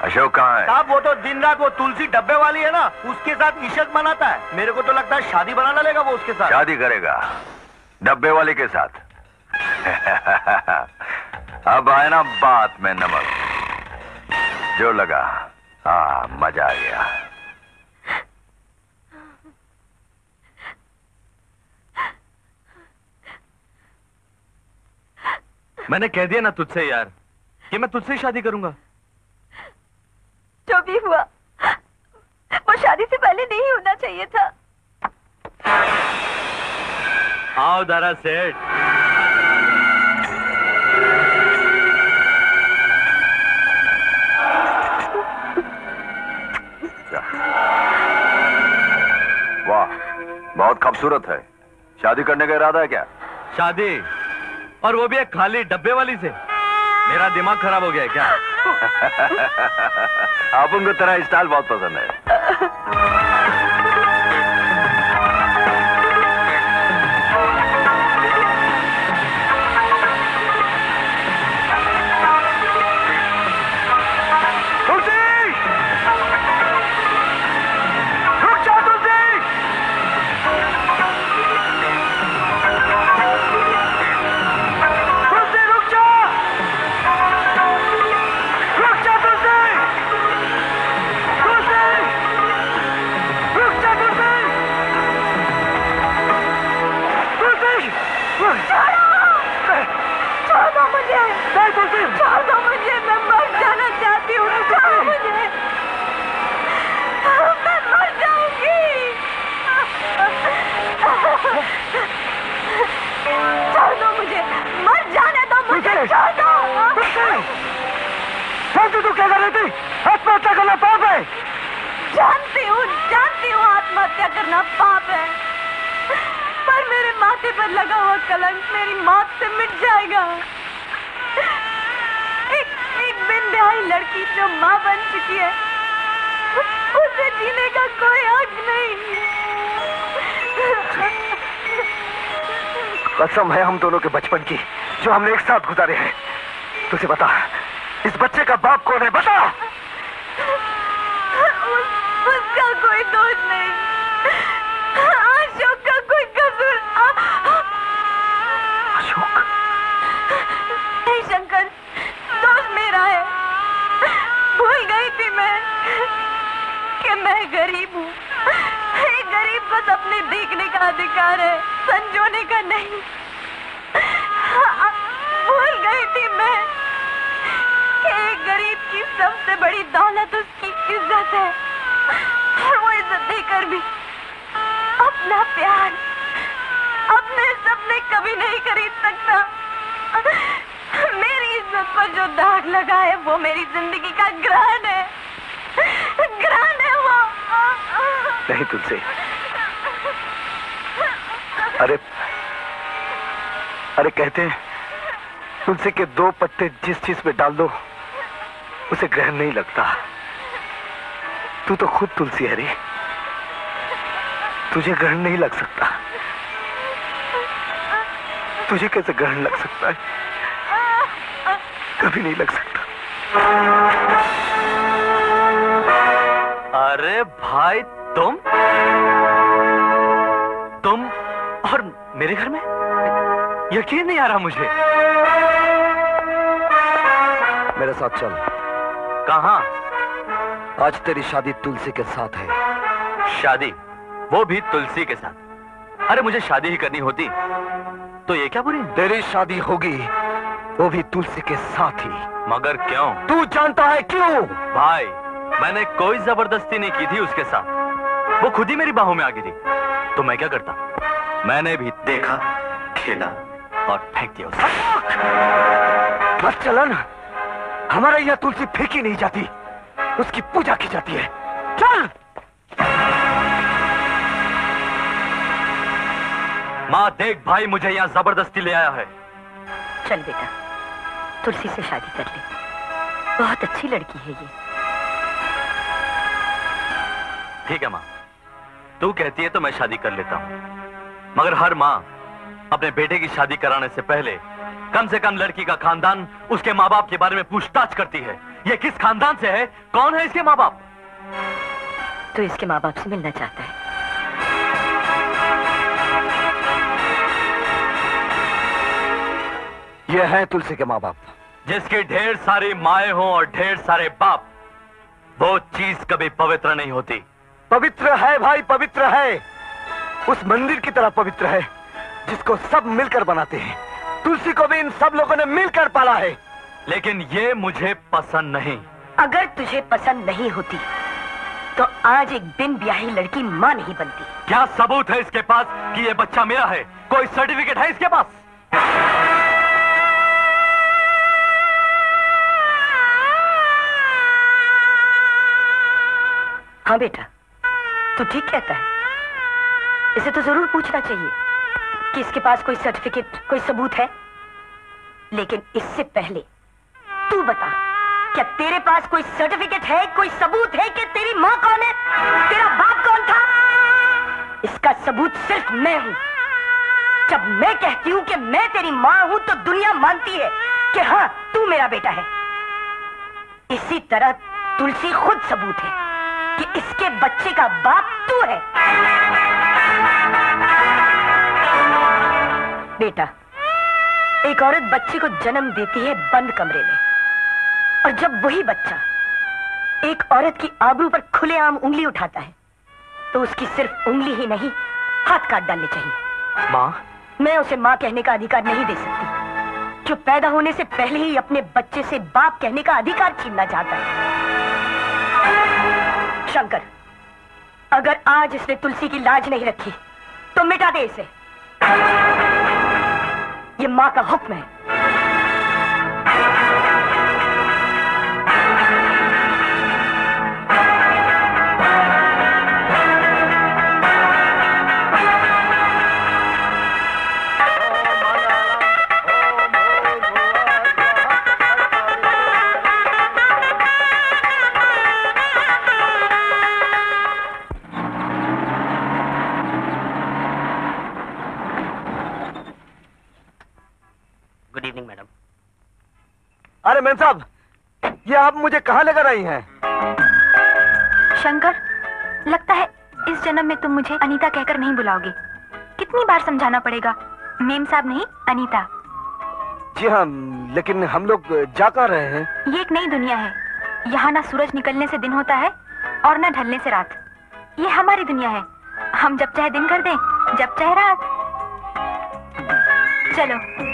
अशोक कहाँ है? साहब वो तो दिन रात वो तुलसी डब्बे वाली है ना उसके साथ इशक मनाता है। मेरे को तो लगता है शादी बनाना लेगा वो उसके साथ। शादी करेगा। डब्बे वाले के साथ। अब आए ना बात में नमक। जो लगा हाँ मज़ा आ गया। मैंने कह दिया ना तुझसे यार कि मैं तुझसे ही शादी करूँगा। जो भी हुआ वो शादी से पहले नहीं होना चाहिए था। आओ दारा सेठ। वाह बहुत खूबसूरत है। शादी करने का इरादा है क्या? शादी? और वो भी एक खाली डब्बे वाली से। मेरा दिमाग खराब हो गया है क्या? आप उनको तेरा स्टाइल बहुत पसंद है। तुलसी तू क्या कर रही थी? आत्महत्या करना पाप है। जानती हूँ जानती हूँ आत्महत्या करना पाप है। पर मेरे माथे पर लगा हुआ कलंक मेरी मौत से मिट जाएगा। एक एक ब्याही लड़की जो माँ बन चुकी है उसे जीने का कोई हक नहीं। कसम है हम दोनों के बचपन की जो हमने एक साथ गुजारे हैं। तुझे बता। इस बच्चे का बाप कौन है बता। उस, उसका कोई दोष नहीं। अशोक का कोई कसूर। अशोक? शंकर दोष मेरा है। भूल गई थी मैं कि मैं गरीब हूँ। गरीब को सपने देखने का अधिकार है संजोने का नहीं। भूल गई थी मैं कि एक गरीब की सबसे बड़ी दौलत उसकी इज़्ज़त है। और वो इज़्ज़त देकर भी अपना प्यार, अपने सपने कभी नहीं खरीद सकता। मेरी इज़्ज़त पर जो दाग लगा है, वो मेरी ज़िंदगी का ग्रहण है। ग्रहण है वो। नहीं तुलसी। अरे अरे कहते हैं तुलसी के दो पत्ते जिस चीज़ में डाल दो, उसे ग्रहण नहीं लगता। तू तो खुद तुलसी है रे तुझे ग्रहण नहीं लग सकता। तुझे कैसे ग्रहण लग सकता है? कभी नहीं लग सकता। अरे भाई, तुम? तुम और मेरे घर में? यकीन नहीं आ रहा मुझे। मेरे साथ चल। कहा? आज तेरी शादी तुलसी के साथ है। शादी? वो भी तुलसी के साथ। अरे मुझे शादी ही करनी होती। तो ये क्या बुरी तेरी शादी होगी वो भी तुलसी के साथ ही। मगर क्यों? तू जानता है क्यों? भाई मैंने कोई ज़बरदस्ती नहीं की थी उसके साथ। वो खुद ही मेरी बाहों में आ गई थी। तो मैं क्या करता? मैंने भी देखा खेला और फेंक दिया उसे। बस चलन। हमारे यहाँ तुलसी फेंकी नहीं जाती। उसकी पूजा की जाती है। चल! माँ देख भाई मुझे यहाँ ज़बरदस्ती ले आया है। चल बेटा तुलसी से शादी कर ले। बहुत अच्छी लड़की है ये। ठीक है माँ। तू कहती है तो मैं शादी कर लेता हूँ। मगर हर माँ अपने बेटे की शादी कराने से पहले कम से कम लड़की का खानदान उसके माँ बाप के बारे में पूछताछ करती है। ये किस खानदान से है? कौन है इसके माँ बाप तो इसके माँ बाप से मिलना चाहता है। ये है तुलसी के माँ बाप जिसके ढेर सारी माए हों और ढेर सारे बाप वो चीज़ कभी पवित्र नहीं होती। पवित्र है भाई पवित्र है। उस मंदिर की तरह पवित्र है जिसको सब मिलकर बनाते हैं। तुलसी को भी इन सब लोगों ने मिलकर पाला है। लेकिन ये मुझे पसंद नहीं। अगर तुझे पसंद नहीं होती तो आज एक बिन ब्याही लड़की माँ नहीं बनती। क्या सबूत है इसके पास कि ये बच्चा मेरा है? कोई सर्टिफिकेट है इसके पास? हाँ बेटा तू ठीक कहता है। इसे तो ज़रूर पूछना चाहिए। कि इसके पास कोई सर्टिफिकेट कोई सबूत है? लेकिन इससे पहले तू बता, क्या तेरे पास कोई सर्टिफिकेट है, कोई सबूत है कि तेरी माँ कौन है? तेरा बाप कौन था? इसका सबूत सिर्फ़ मैं हूँ। जब मैं कहती हूँ कि मैं तेरी माँ हूँ तो दुनिया मानती है कि हाँ तू मेरा बेटा है। इसी तरह तुलसी खुद सबूत है कि इसके बच्चे का बाप तू है। बेटा। एक औरत बच्चे को जन्म देती है बंद कमरे में। और जब वही बच्चा एक औरत की आबरू पर खुलेआम उंगली उठाता है तो उसकी सिर्फ़ उंगली ही नहीं हाथ काट डालने चाहिए। माँ? मैं उसे माँ कहने का अधिकार नहीं दे सकती। जो पैदा होने से पहले ही अपने बच्चे से बाप कहने का अधिकार छीनना चाहता है। शंकर अगर आज इसने तुलसी की लाज नहीं रखी तो मिटा दे इसे। ये माँ का हुक्म है। अरे मैम साहब ये आप मुझे कहाँ लेकर आई हैं? शंकर लगता है इस जन्म में तुम मुझे अनीता कहकर नहीं बुलाओगे। कितनी बार समझाना पड़ेगा? मेम साहब नहीं अनीता। जी हाँ लेकिन हम लोग जा कहाँ रहे हैं? ये एक नई दुनिया है। यहाँ ना सूरज निकलने से दिन होता है और ना ढलने से रात। ये हमारी दुनिया है। हम जब चाहे दिन कर दें जब चाहे रात। चलो।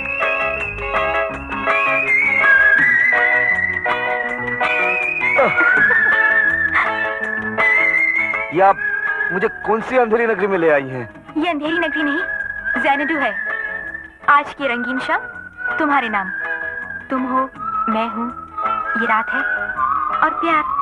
ये आप मुझे कौन सी अंधेरी नगरी में ले आई हैं? ये अंधेरी नगरी नहीं, जैनडू है। आज की रंगीन शाम, तुम्हारे नाम। तुम हो, मैं हूँ, ये रात है, और प्यार।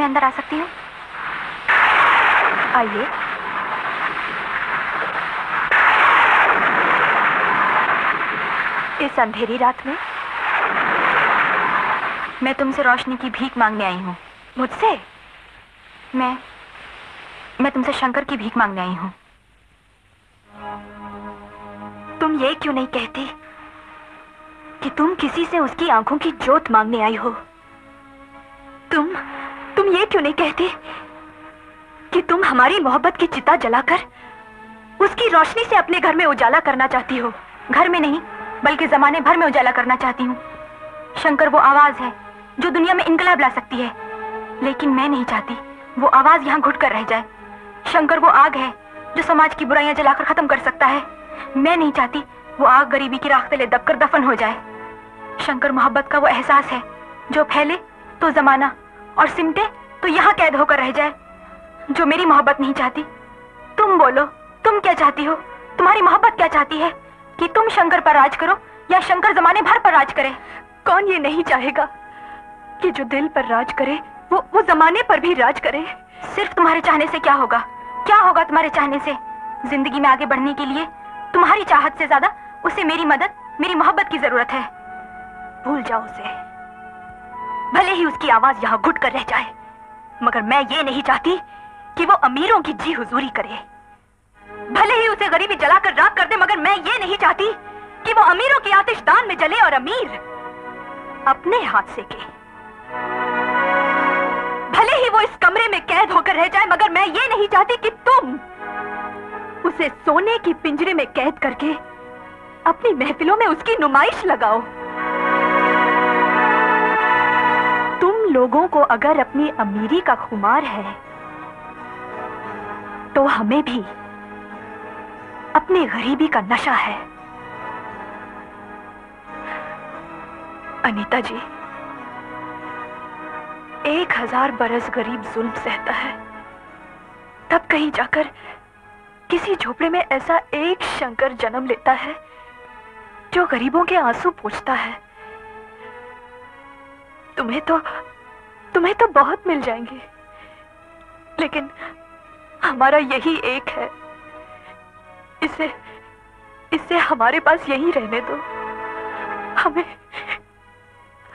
मैं अंदर आ सकती हूँ? आइए। इस अंधेरी रात में मैं तुमसे रोशनी की भीख मांगने आई हूँ। मुझसे? मैं मैं तुमसे शंकर की भीख मांगने आई हूँ। तुम ये क्यों नहीं कहती कि तुम किसी से उसकी आँखों की जोत मांगने आई हो? तुम तुम ये क्यों नहीं कहती कि तुम हमारी मोहब्बत की चिता जलाकर उसकी रोशनी से अपने घर में उजाला करना चाहती हो? घर में नहीं, बल्कि जमाने भर में उजाला करना चाहती हूँ। शंकर, वो आवाज़ है जो दुनिया में इनकलाब ला सकती है। लेकिन मैं नहीं चाहती वो आवाज़ यहाँ घुट कर रह जाए। शंकर, वो आग है जो समाज की बुराइयाँ जलाकर खत्म कर सकता है। मैं नहीं चाहती वो आग गरीबी की राख तले दबकर दफन हो जाए। शंकर, मोहब्बत का वो एहसास है, जो फैले तो जमाना और सिमटे तो यहाँ कैद होकर रह जाए। जो मेरी मोहब्बत नहीं चाहती, तुम बोलो, तुम क्या चाहती हो? तुम्हारी मोहब्बत क्या चाहती है? कि तुम शंकर पर राज करो या शंकर जमाने भर पर राज करे? कौन ये नहीं चाहेगा कि जो दिल पर राज करे, वो वो जमाने पर भी राज करे? सिर्फ़ तुम्हारे चाहने से क्या होगा? क्या होगा तुम्हारे चाहने से? ज़िंदगी में आगे बढ़ने के लिए तुम्हारी चाहत से ज़्यादा उसे मेरी मदद, मेरी मोहब्बत की ज़रूरत है। भूल जाओ उसे। भले ही उसकी आवाज़ यहाँ घुट कर रह जाए, मगर मैं ये नहीं चाहती कि वो अमीरों की जी हुजूरी करे। भले ही उसे गरीबी जलाकर राख कर दे, मगर मैं ये नहीं चाहती कि वो अमीरों की आतिशदान में जले और अमीर अपने हाथ से के भले ही वो इस कमरे में कैद होकर रह जाए, मगर मैं ये नहीं चाहती कि तुम उसे सोने की पिंजरे में कैद करके अपनी महफिलों में उसकी नुमाइश लगाओ। लोगों को अगर अपनी अमीरी का खुमार है तो हमें भी अपनी गरीबी का नशा है। अनीता जी, एक हज़ार बरस गरीब जुल्म सहता है। तब कहीं जाकर किसी झोपड़े में ऐसा एक शंकर जन्म लेता है, जो गरीबों के आँसू पूछता है। तुम्हें तो तुम्हें तो बहुत मिल जाएँगे। लेकिन हमारा यही एक है। इसे इसे हमारे पास यही रहने दो। हमें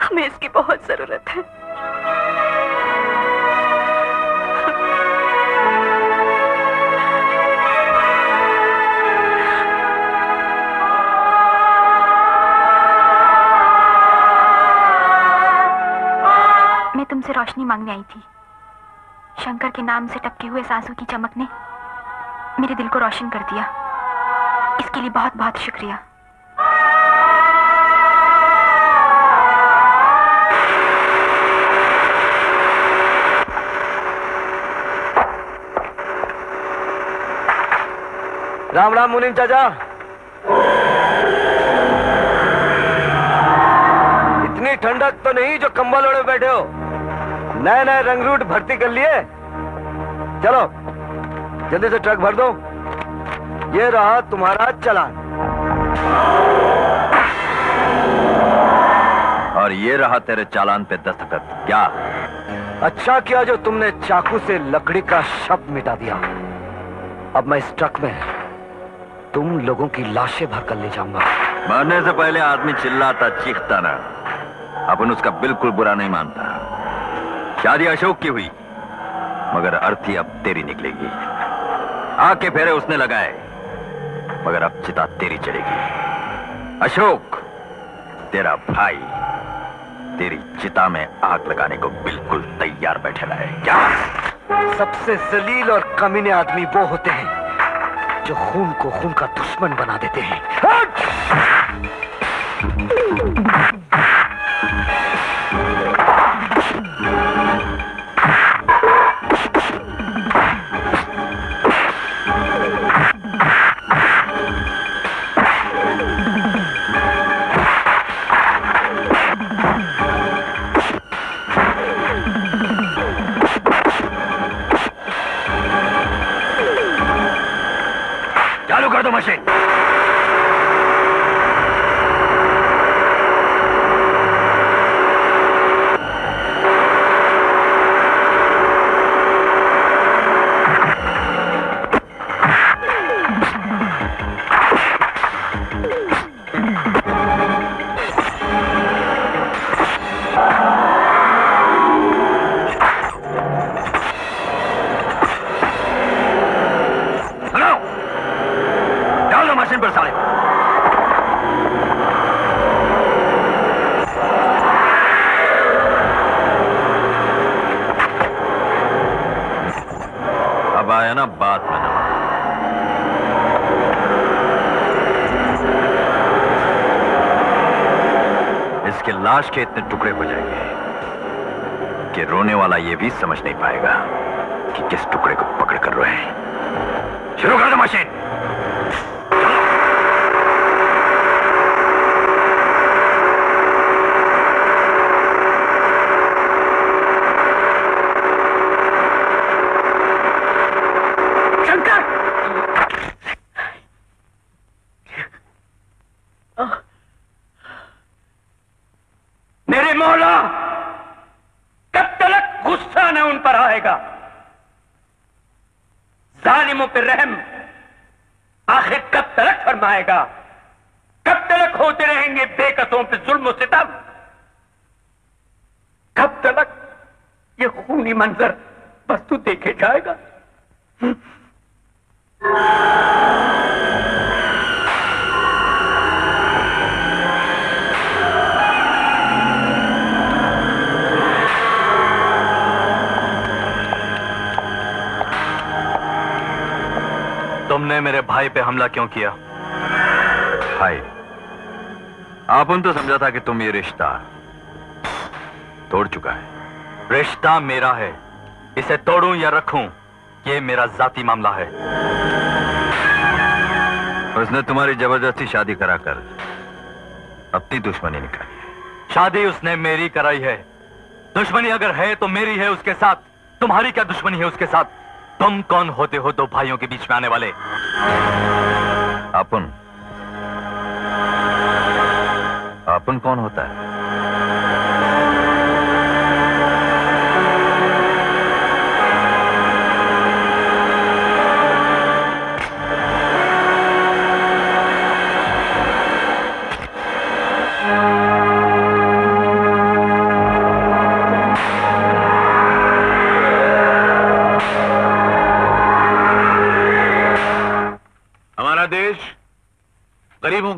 हमें इसकी बहुत ज़रूरत है। तुमसे रोशनी मांगने आई थी। शंकर के नाम से टपके हुए सांसों की चमक ने मेरे दिल को रोशन कर दिया। इसके लिए बहुत बहुत शुक्रिया। राम राम मुनीम चाचा। इतनी ठंडक तो नहीं जो कंबल ओढ़े बैठे हो। नए नए रंग रूट भर्ती कर लिए। चलो जल्दी से ट्रक भर दो। ये रहा तुम्हारा चलान। और ये रहा तेरे चालान पे दस्तखत। क्या? अच्छा किया जो तुमने चाकू से लकड़ी का शब्द मिटा दिया। अब मैं इस ट्रक में तुम लोगों की लाशें भर कर ले जाऊँगा। मरने से पहले आदमी चिल्लाता चीखता ना। अपन उसका बिल्कुल बुरा नहीं मानता। शादी अशोक की हुई। मगर अर्थी अब तेरी निकलेगी। आके फेरे उसने लगाए मगर अब चिता तेरी चलेगी अशोक तेरा भाई तेरी चिता में आग लगाने को बिल्कुल तैयार बैठे रहे क्या? सबसे जलील और कमीने आदमी वो होते हैं जो खून को खून का दुश्मन बना देते हैं। लाश के इतने टुकड़े हो जाएँगे कि रोने वाला ये भी समझ नहीं पाएगा कि किस टुकड़े को पकड़ कर रोए शुरू कर दो मशीन शंकर मेरे मौला कब तक गुस्सा न उन पर आएगा जालिमों पर रहम आखिर कब तक फरमाएगा कब तक होते रहेंगे बेकसों पे जुल्म सितम कब तक ये खूनी मंजर बस तू देखे जाएगा। तुमने मेरे भाई पे हमला क्यों किया? भाई आपन तो समझा था कि तुम ये रिश्ता तोड़ चुका है। रिश्ता मेरा है। इसे तोड़ूं या रखूँ ये मेरा जाती मामला है। उसने तुम्हारी ज़बरदस्ती शादी कराकर अपनी दुश्मनी निकाली। शादी उसने मेरी कराई है। दुश्मनी अगर है तो मेरी है उसके साथ। तुम्हारी क्या दुश्मनी है उसके साथ? तुम कौन होते हो दो भाइयों के बीच में आने वाले? अपन अपन कौन होता है?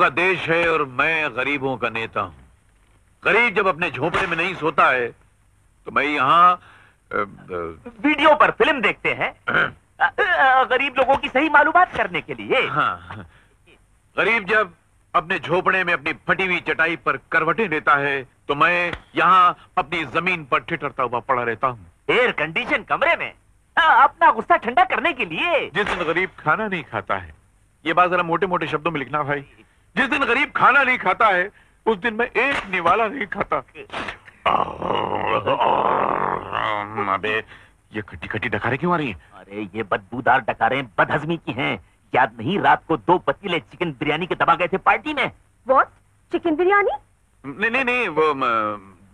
का देश है और मैं गरीबों का नेता हूँ। गरीब जब अपने झोपड़े में नहीं सोता है तो मैं यहाँ वीडियो पर फ़िल्म देखते हैं। अ, गरीब लोगों की सही मालूम करने के लिए। हाँ। गरीब जब अपने झोपड़े में अपनी फटी हुई चटाई पर करवटें लेता है तो मैं यहाँ अपनी ज़मीन पर ठिठरता हुआ पड़ा रहता हूँ। एयर कंडीशन कमरे में। अ, अपना गुस्सा ठंडा करने के लिए। जिस दिन गरीब खाना नहीं खाता है ये बात जरा मोटे मोटे शब्दों में लिखना भाई। जिस दिन गरीब खाना नहीं खाता है उस दिन मैं एक निवाला नहीं खाता। अबे ये खट्टी खट्टी डकारे क्यों आ रही है? अरे ये बदबूदार डकारें बदहजमी की हैं। याद नहीं रात को दो पतीले चिकन बिरयानी के दबा गए थे पार्टी में। वो चिकन बिरयानी? नहीं नहीं नहीं वो म,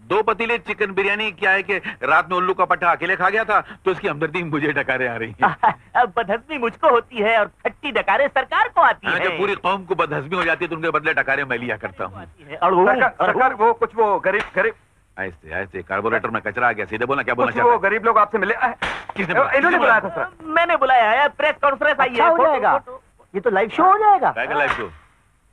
दो पतीले चिकन बिरयानी क्या है कि रात में उल्लू का पट्टा अकेले खा गया था तो इसकी हमदर्दी मुझे डकारें आ रही हैं। बदहजमी मुझको होती है और खट्टी डकारें सरकार को आती हाँ, है। जब पूरी कौम को बदहजमी हो जाती है तो उनके बदले डकारें मैं लिया करता हूँ। सरकार वो कुछ वो गरीब गरीब। ऐसे ऐसे कार्बोरेटर में कचरा आ गया सीधे बोला क्या बोलना कुछ वो गरीब लोग आपसे मिले किसने बुलाया? इन्होंने बुलाया था सर। मैंने बुलाया है प्रेस कॉन्फ्रेंस आई अच्छा है हो जाएगा। ये तो लाइव शो हो जाएगा। लाइव शो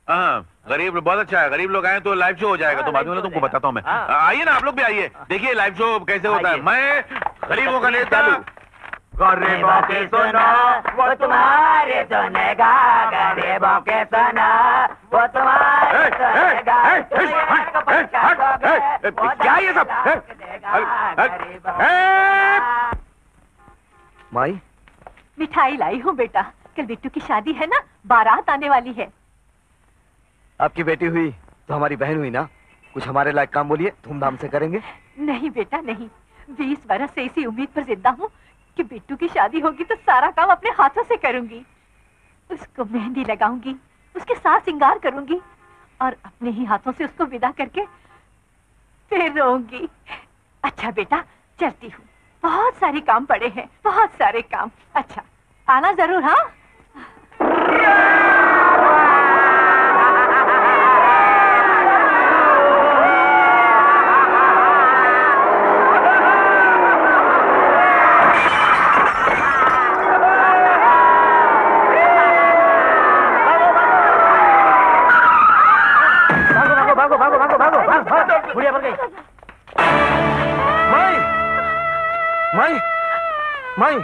हाँ गरीब बहुत अच्छा है। गरीब लोग आए तो लाइव शो हो जाएगा। तो बाद में तुमको बताता हूँ मैं। आइए ना आप लोग भी आइए। देखिए लाइव शो कैसे होता है। मैं गरीबों का नेता। गरीबों की सुनो वो तुम्हारे सुनेगा गरीबों के सुना वो तुम्हारे सुनेगा। क्या ये सब? माई? मिठाई लाई हूँ बेटा। कल बिट्टू की शादी है ना? बारात आने वाली है। आपकी बेटी हुई तो हमारी बहन हुई ना? कुछ हमारे लायक काम बोलिए, धूमधाम से करेंगे। नहीं बेटा, नहीं। बीस बरस से इसी उम्मीद पर ज़िंदा हूँ कि बिट्टू की शादी होगी तो सारा काम अपने हाथों से करूँगी। उसको मेहंदी लगाऊँगी, उसके साथ सिंगार करूँगी और अपने ही हाथों से उसको विदा करके फिर रोऊँगी। अच्छा बेटा, चलती हूँ। बहुत सारे काम पड़े हैं, बहुत सारे काम। अच्छा आना ज़रूर हाँ? बुढ़िया मर गई। माई माई माई।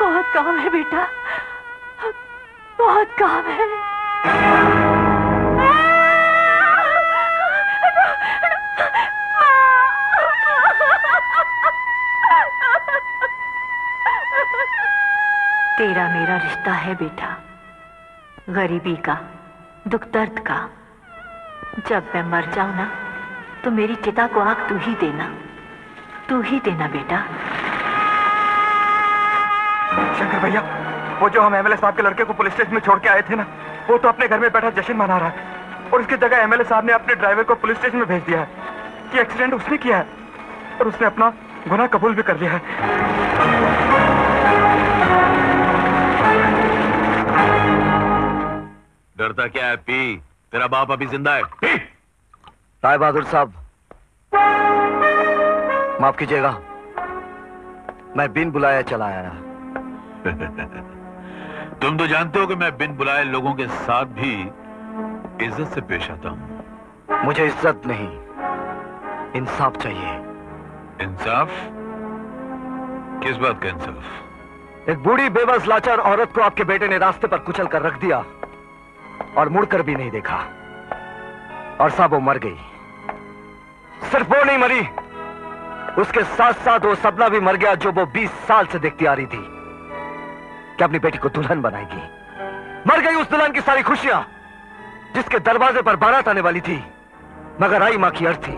बहुत काम है बेटा। बहुत काम है। तेरा मेरा रिश्ता है बेटा। गरीबी का, दुख दर्द का। जब मैं मर जाऊँ ना तो मेरी चिता को आग तू ही देना। तू ही देना बेटा। शंकर भैया वो जो हम एमएलए साहब के लड़के को पुलिस स्टेशन में छोड़ के आए थे ना वो तो अपने घर में बैठा जश्न मना रहा है। और उसकी जगह एमएलए साहब ने अपने ड्राइवर को पुलिस स्टेशन में भेज दिया है कि एक्सीडेंट उसने किया है और उसने अपना गुना कबूल भी कर लिया है। डरता क्या है पी? तेरा बाप अभी ज़िंदा है। पी? राय बहादुर साहब माफ़ कीजिएगा मैं बिन बुलाया चला आया। तुम तो जानते हो कि मैं बिन बुलाए लोगों के साथ भी इज़्ज़त से पेश आता हूँ। मुझे इज़्ज़त नहीं इंसाफ चाहिए। इंसाफ? किस बात का इंसाफ? एक बूढ़ी बेबस लाचार औरत को आपके बेटे ने रास्ते पर कुचल कर रख दिया और मुड़कर भी नहीं देखा। और साहब वो मर गई। सिर्फ़ वो नहीं मरी उसके साथ साथ वो सपना भी मर गया जो वो 20 साल से देखती आ रही थी कि अपनी बेटी को दुल्हन बनाएगी। मर गई उस दुल्हन की सारी खुशियाँ जिसके दरवाजे पर बारात आने वाली थी मगर आई माँ की अर्थी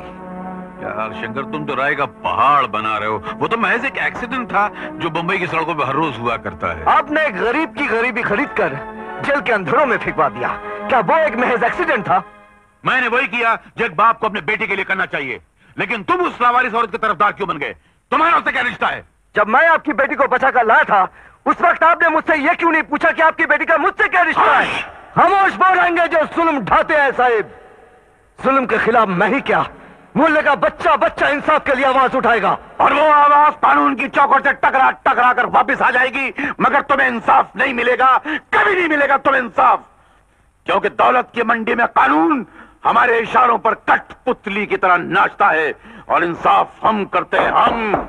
यार शंकर तुम तो राय का पहाड़ बना रहे हो वो तो महज एक एक्सीडेंट था जो बंबई की सड़कों पर हर रोज हुआ करता है। आपने एक गरीब की गरीबी खरीद कर जेल के अंधेरों में फिकवा दिया। क्या वो एक महज एक्सीडेंट था? मैंने वही किया जो एक बाप को अपने बेटे के लिए करना चाहिए। लेकिन तुम उस लावारिस औरत के तरफदार क्यों बन गए? तुम्हारा उससे क्या रिश्ता है? जब मैं आपकी बेटी को बचा कर लाया था उस वक्त आपने मुझसे यह क्यों नहीं पूछा कि आपकी बेटी का मुझसे क्या रिश्ता है? खामोश बोलेंगे जो जुल्म ढाते हैं साहिब। जुल्म के खिलाफ मैं ही क्या? मूल्य का बच्चा बच्चा इंसाफ के लिए आवाज़ उठाएगा। और वो आवाज़ कानून की चौकट से टकरा टकरा कर वापिस आ जाएगी मगर तुम्हें इंसाफ नहीं मिलेगा कभी नहीं मिलेगा तुम्हें इंसाफ। क्योंकि दौलत की मंडी में कानून हमारे इशारों पर कठपुतली की तरह नाचता है और इंसाफ हम करते हैं। हम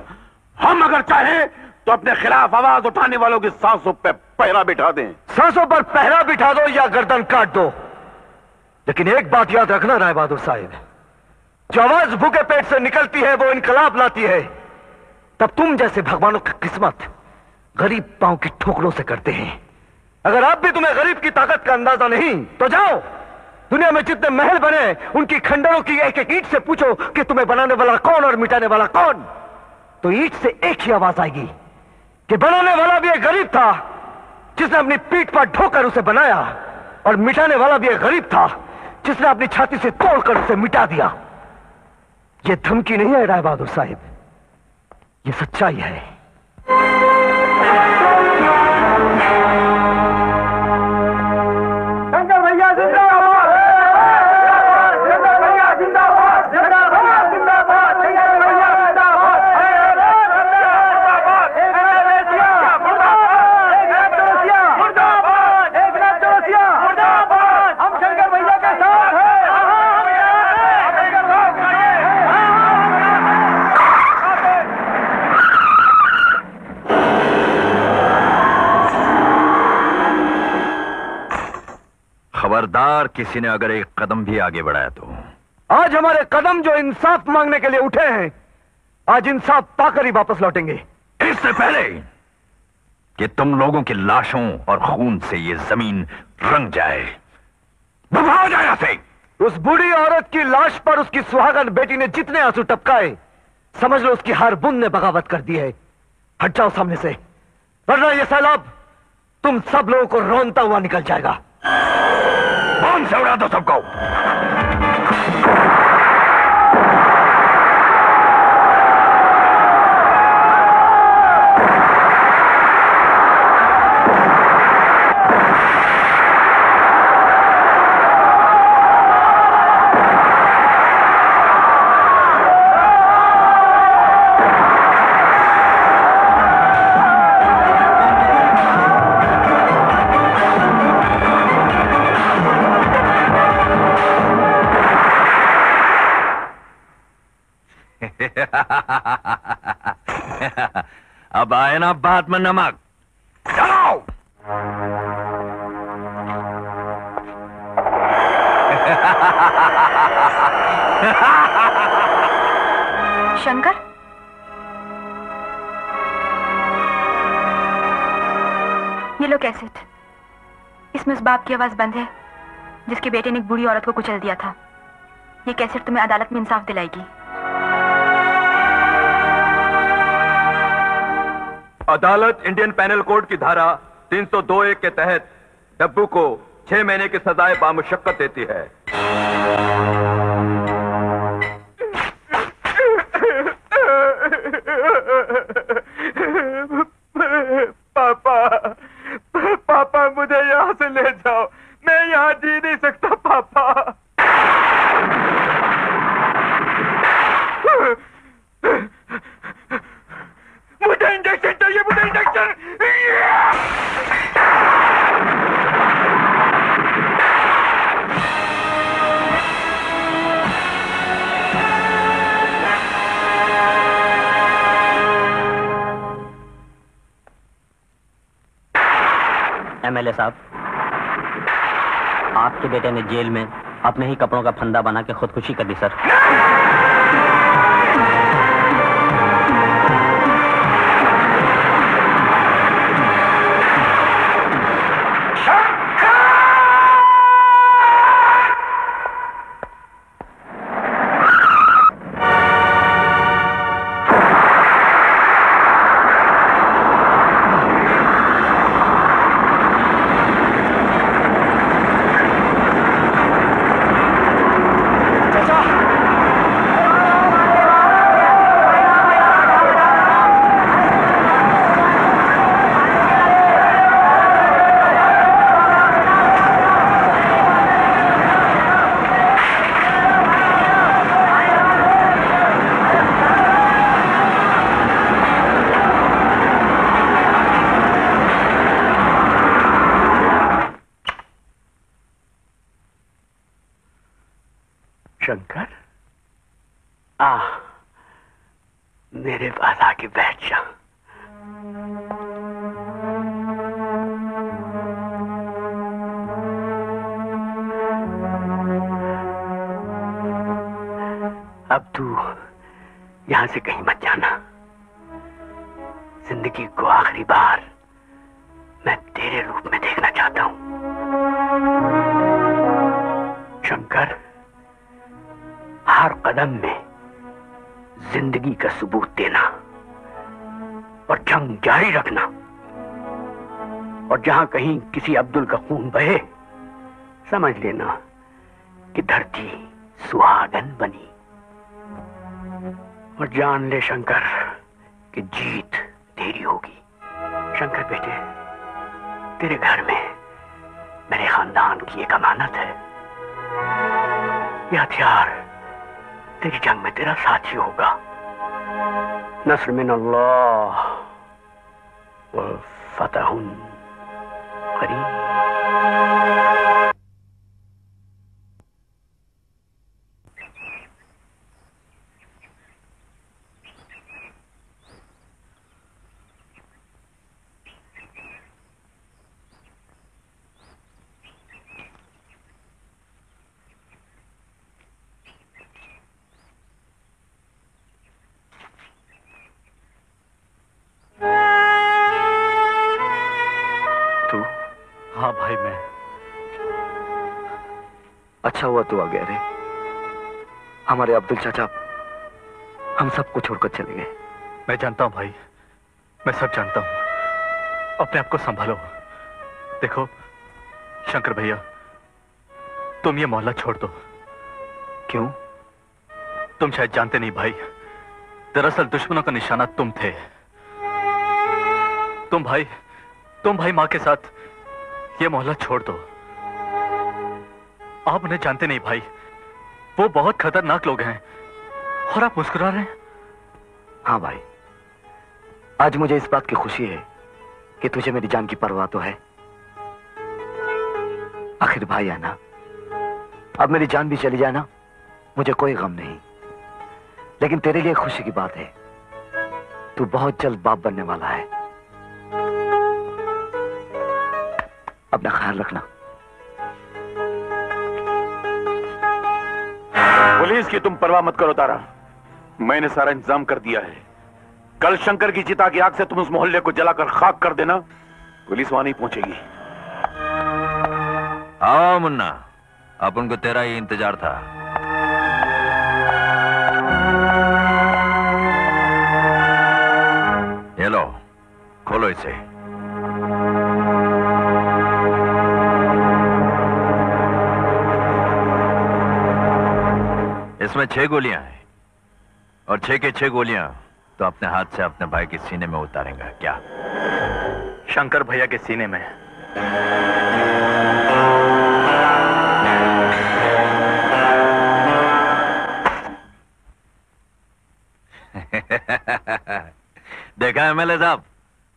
हम अगर चाहें तो अपने खिलाफ आवाज़ उठाने वालों की सांसों पर पहरा बिठा दें। सांसों पर पहरा बिठा दो या गर्दन काट दो। लेकिन एक बात याद रखना राय बहादुर साहिब। जो आवाज़ भूखे पेट से निकलती है, वो इनकलाब लाती है। तब तुम जैसे भगवानों की किस्मत गरीब पाँव की ठोकरों से करते हैं। अगर आप भी तुम्हें गरीब की ताकत का अंदाज़ा नहीं तो जाओ। दुनिया में जितने महल बने उनकी खंडरों की एक एक ईट से पूछो कि तुम्हें बनाने वाला कौन और मिटाने वाला कौन। तो ईट से एक ही आवाज़ आएगी कि बनाने वाला भी एक गरीब था, जिसने अपनी पीठ पर ढोकर उसे बनाया, और मिटाने वाला भी एक गरीब था, जिसने अपनी छाती से तोड़कर उसे मिटा दिया। यह धमकी नहीं है राय बहादुर साहिब यह सच्चाई है। खबरदार किसी ने अगर एक कदम भी आगे बढ़ाया तो। आज हमारे कदम जो इंसाफ मांगने के लिए उठे हैं आज इंसाफ पाकर ही वापस लौटेंगे। इससे पहले कि तुम लोगों की लाशों और खून से ये ज़मीन रंग जाए। हो जाए से उस बूढ़ी औरत की लाश पर उसकी सुहागन बेटी ने जितने आँसू टपकाए समझ लो उसकी हर बुन ने बगावत कर दी है। हट जाओ सामने से वरना ये सैलाब तुम सब लोगों को रोनता हुआ निकल जाएगा। बम से उड़ा दो सबको। अब आए ना बात में नमक। चलो! शंकर? ये लो कैसेट। इसमें उस बाप की आवाज़ बंद है, जिसके बेटे ने एक बुरी औरत को कुचल दिया था। ये कैसेट तुम्हें अदालत में इंसाफ दिलाएगी। अदालत इंडियन पैनल कोड की धारा 302 एक के तहत डब्बू को छह महीने की सजाए बामुशक्कत देती है। बेटे ने जेल में अपने ही कपड़ों का फंदा बना के खुदकुशी कर दी, सर। जहाँ कहीं किसी अब्दुल का खून बहे, समझ लेना कि धरती सुहागन बनी। और जान ले शंकर कि जीत तेरी होगी। शंकर बेटे, तेरे घर में मेरे खानदान की एक अमानत है। यह हथियार तेरी जंग में तेरा साथी होगा। नस्र मिन अल्लाह फतहुन। परी अच्छा हुआ तू आ गया रे। हमारे अब्दुल चाचा हम सबको छोड़कर चले गए। मैं जानता हूँ भाई मैं सब जानता हूँ। अपने आप को संभालो। देखो शंकर भैया तुम ये मोहल्ला छोड़ दो। क्यों? तुम शायद जानते नहीं भाई दरअसल दुश्मनों का निशाना तुम थे। तुम भाई तुम भाई माँ के साथ ये मोहल्ला छोड़ दो। आप उन्हें जानते नहीं, भाई। वो बहुत खतरनाक लोग हैं। और आप मुस्कुरा रहे हैं? हाँ भाई। आज मुझे इस बात की खुशी है कि तुझे मेरी जान की परवाह तो है। आखिर भाई है ना अब मेरी जान भी चली जाए ना मुझे कोई गम नहीं। लेकिन तेरे लिए खुशी की बात है। तू बहुत जल्द बाप बनने वाला है। अपना ख्याल रखना। पुलिस की तुम परवाह मत करो, तारा। मैंने सारा इंतज़ाम कर दिया है। कल शंकर की चिता की आग से तुम उस मोहल्ले को जलाकर खाक कर देना। पुलिस वहाँ नहीं पहुंचेगी। आओ, मुन्ना। अपन को तेरा ही इंतज़ार था। ये लो, खोलो इसे। इसमें छह गोलियाँ हैं। और छह के छह गोलियाँ तो अपने हाथ से अपने भाई के सीने में उतारेंगे। क्या? शंकर भैया के सीने में। देखा एमएलए साहब?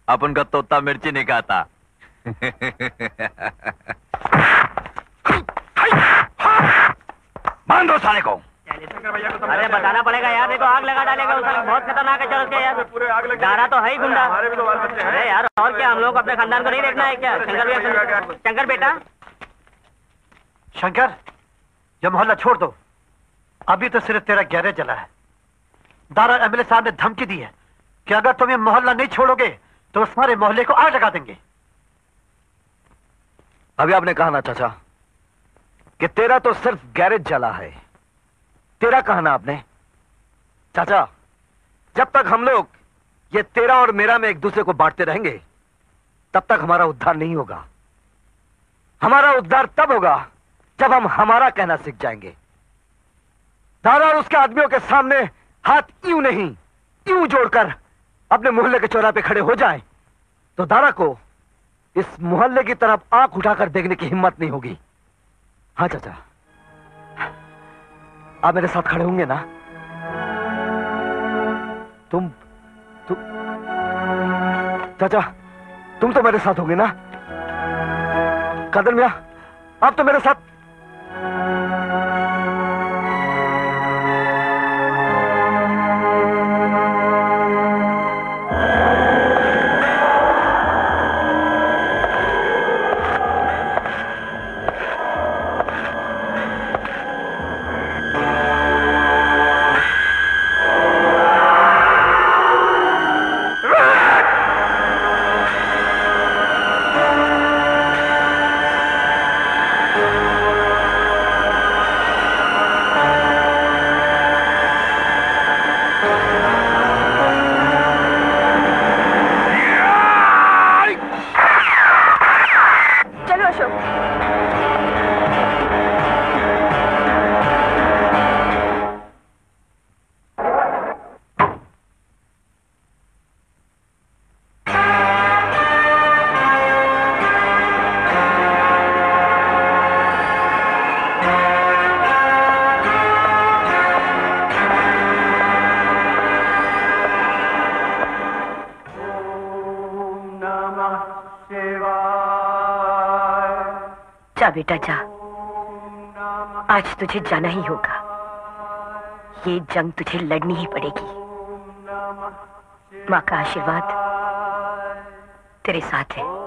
अपन का तोता मिर्ची नहीं खाता बाँध दो साले को अरे बताना पड़ेगा यार देखो आग लगा डालेगा उसका बहुत खतरनाक है चलो उसके यार। डारा तो है ही गुंडा। अरे यार और क्या हम लोग अपने खानदान को नहीं देखना है क्या? शंकर भैया शंकर बेटा। शंकर ये मोहल्ला छोड़ दो। अभी तो सिर्फ़ तेरा गैरेज जला है। दारा एमएलए साहब ने धमकी दी है कि अगर तुम ये मोहल्ला नहीं छोड़ोगे तो सारे मोहल्ले को आग लगा देंगे। अभी आपने कहा ना चाचा कि तेरा तो सिर्फ़ गैरेज जला है। तेरा कहा ना आपने? चाचा जब तक हम लोग ये तेरा और मेरा में एक दूसरे को बांटते रहेंगे तब तक हमारा उद्धार नहीं होगा। हमारा उद्धार तब होगा जब हम हमारा कहना सीख जाएँगे। दादा और उसके आदमियों के सामने हाथ यूँ नहीं यूँ जोड़कर अपने मोहल्ले के चौराहे पे खड़े हो जाएँ, तो दादा को इस मोहल्ले की तरफ़ आँख उठाकर देखने की हिम्मत नहीं होगी। हाँ चाचा। आप मेरे साथ खड़े होंगे ना? तुम, तु... चाचा, तुम तो मेरे साथ होगे ना? कदर मिया, आप तो मेरे साथ बेटा, जा। आज तुझे जाना ही होगा। ये जंग तुझे लड़नी ही पड़ेगी। माँ का आशीर्वाद तेरे साथ है।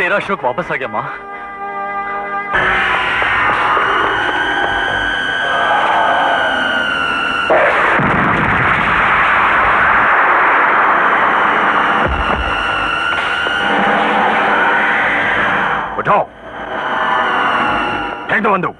तेरा अशोक वापस आ गया माँ। उठाओ। फेंक दो बंदूक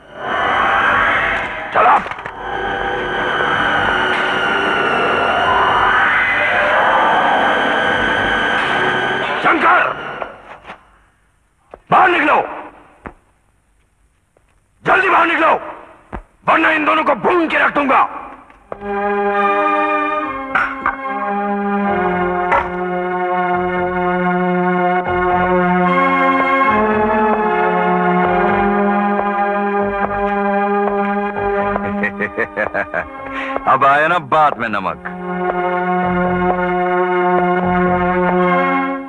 बात में नमक।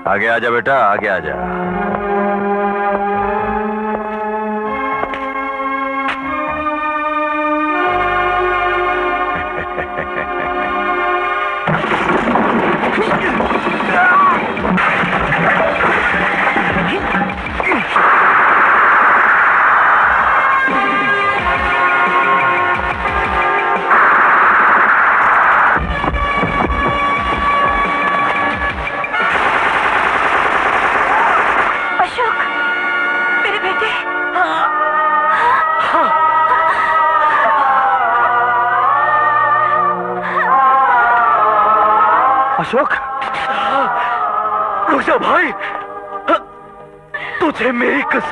आगे आजा बेटा आगे आजा।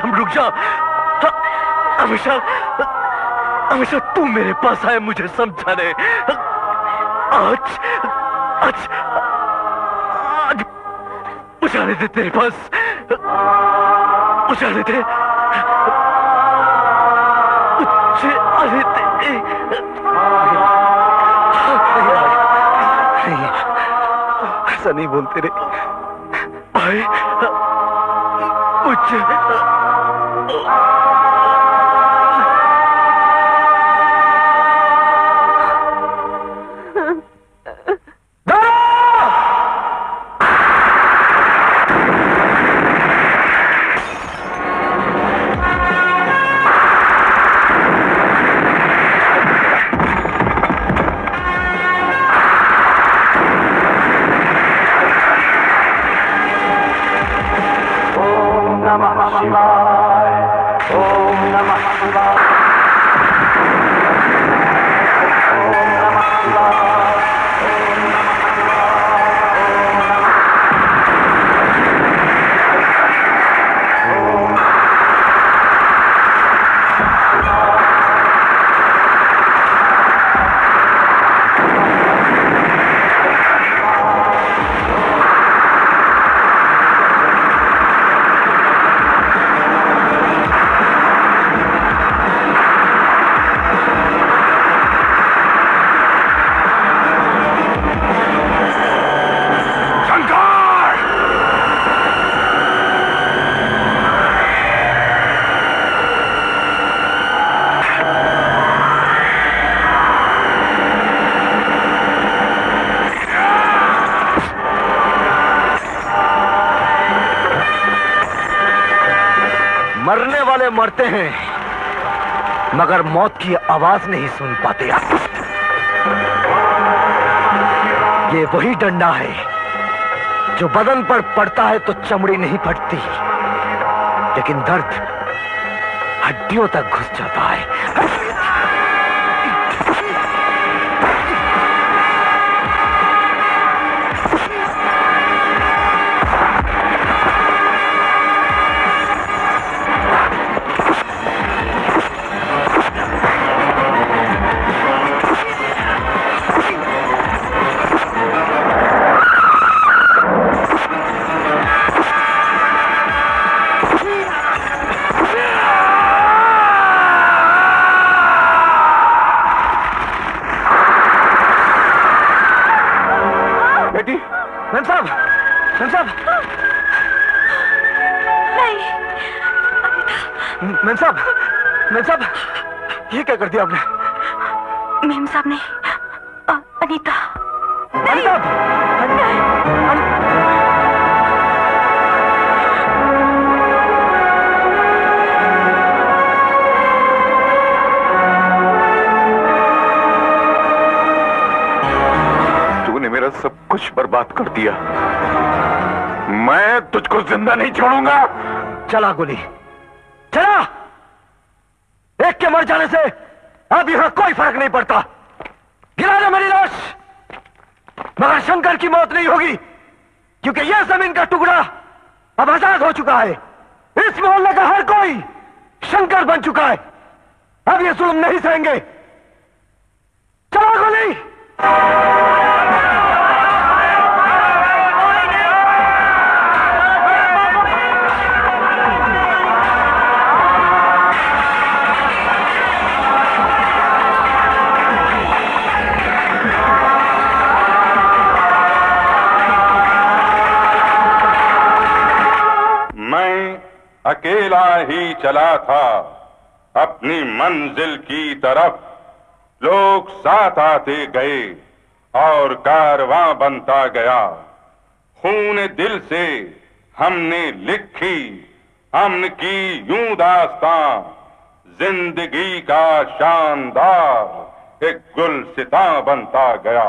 कसम रुक जा हमेशा हमेशा तू मेरे पास आए मुझे समझाने। आज आज आज उजाले दे तेरे पास। उजाले दे। उजाले दे। ऐसा नहीं बोलते रे। मरते हैं, मगर मौत की आवाज़ नहीं सुन पाते आप। ये वही डंडा है, जो बदन पर पड़ता है तो चमड़ी नहीं फटती, लेकिन दर्द हड्डियों तक घुस जाता है। दिया। मैं तुझको ज़िंदा नहीं छोड़ूँगा। चला गोली। चला! एक के मर जाने से अब यहाँ कोई फ़र्क नहीं पड़ता। गिरा दे मेरी लाश। मगर शंकर की मौत नहीं होगी, क्योंकि यह ज़मीन का टुकड़ा अब आज़ाद हो चुका है। इस मोहल्ले का हर कोई शंकर बन चुका है। अब यह जुल्म नहीं सहेंगे। मंजिल की तरफ़ लोग साथ आते गए और कारवां बनता गया। खून दिल से हमने लिखी अमन की यूँ दास्तां, ज़िंदगी का शानदार एक गुल सिता बनता गया।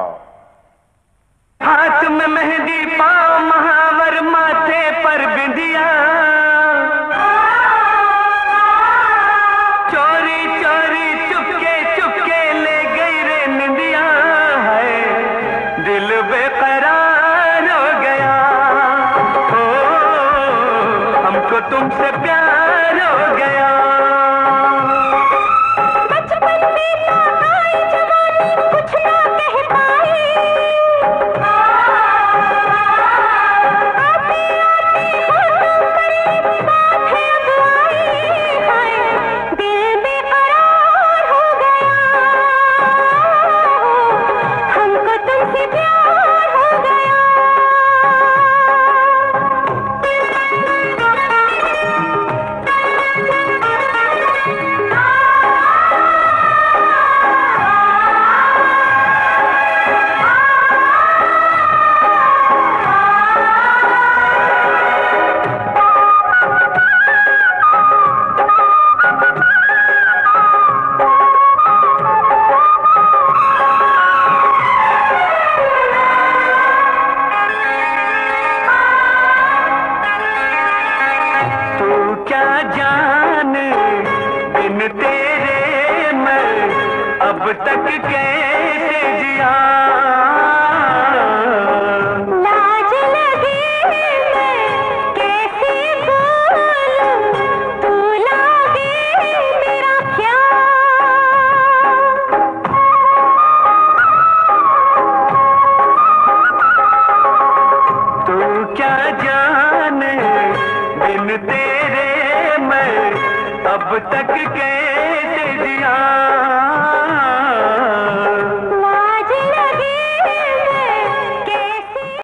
हाथ में मेहंदी पाँव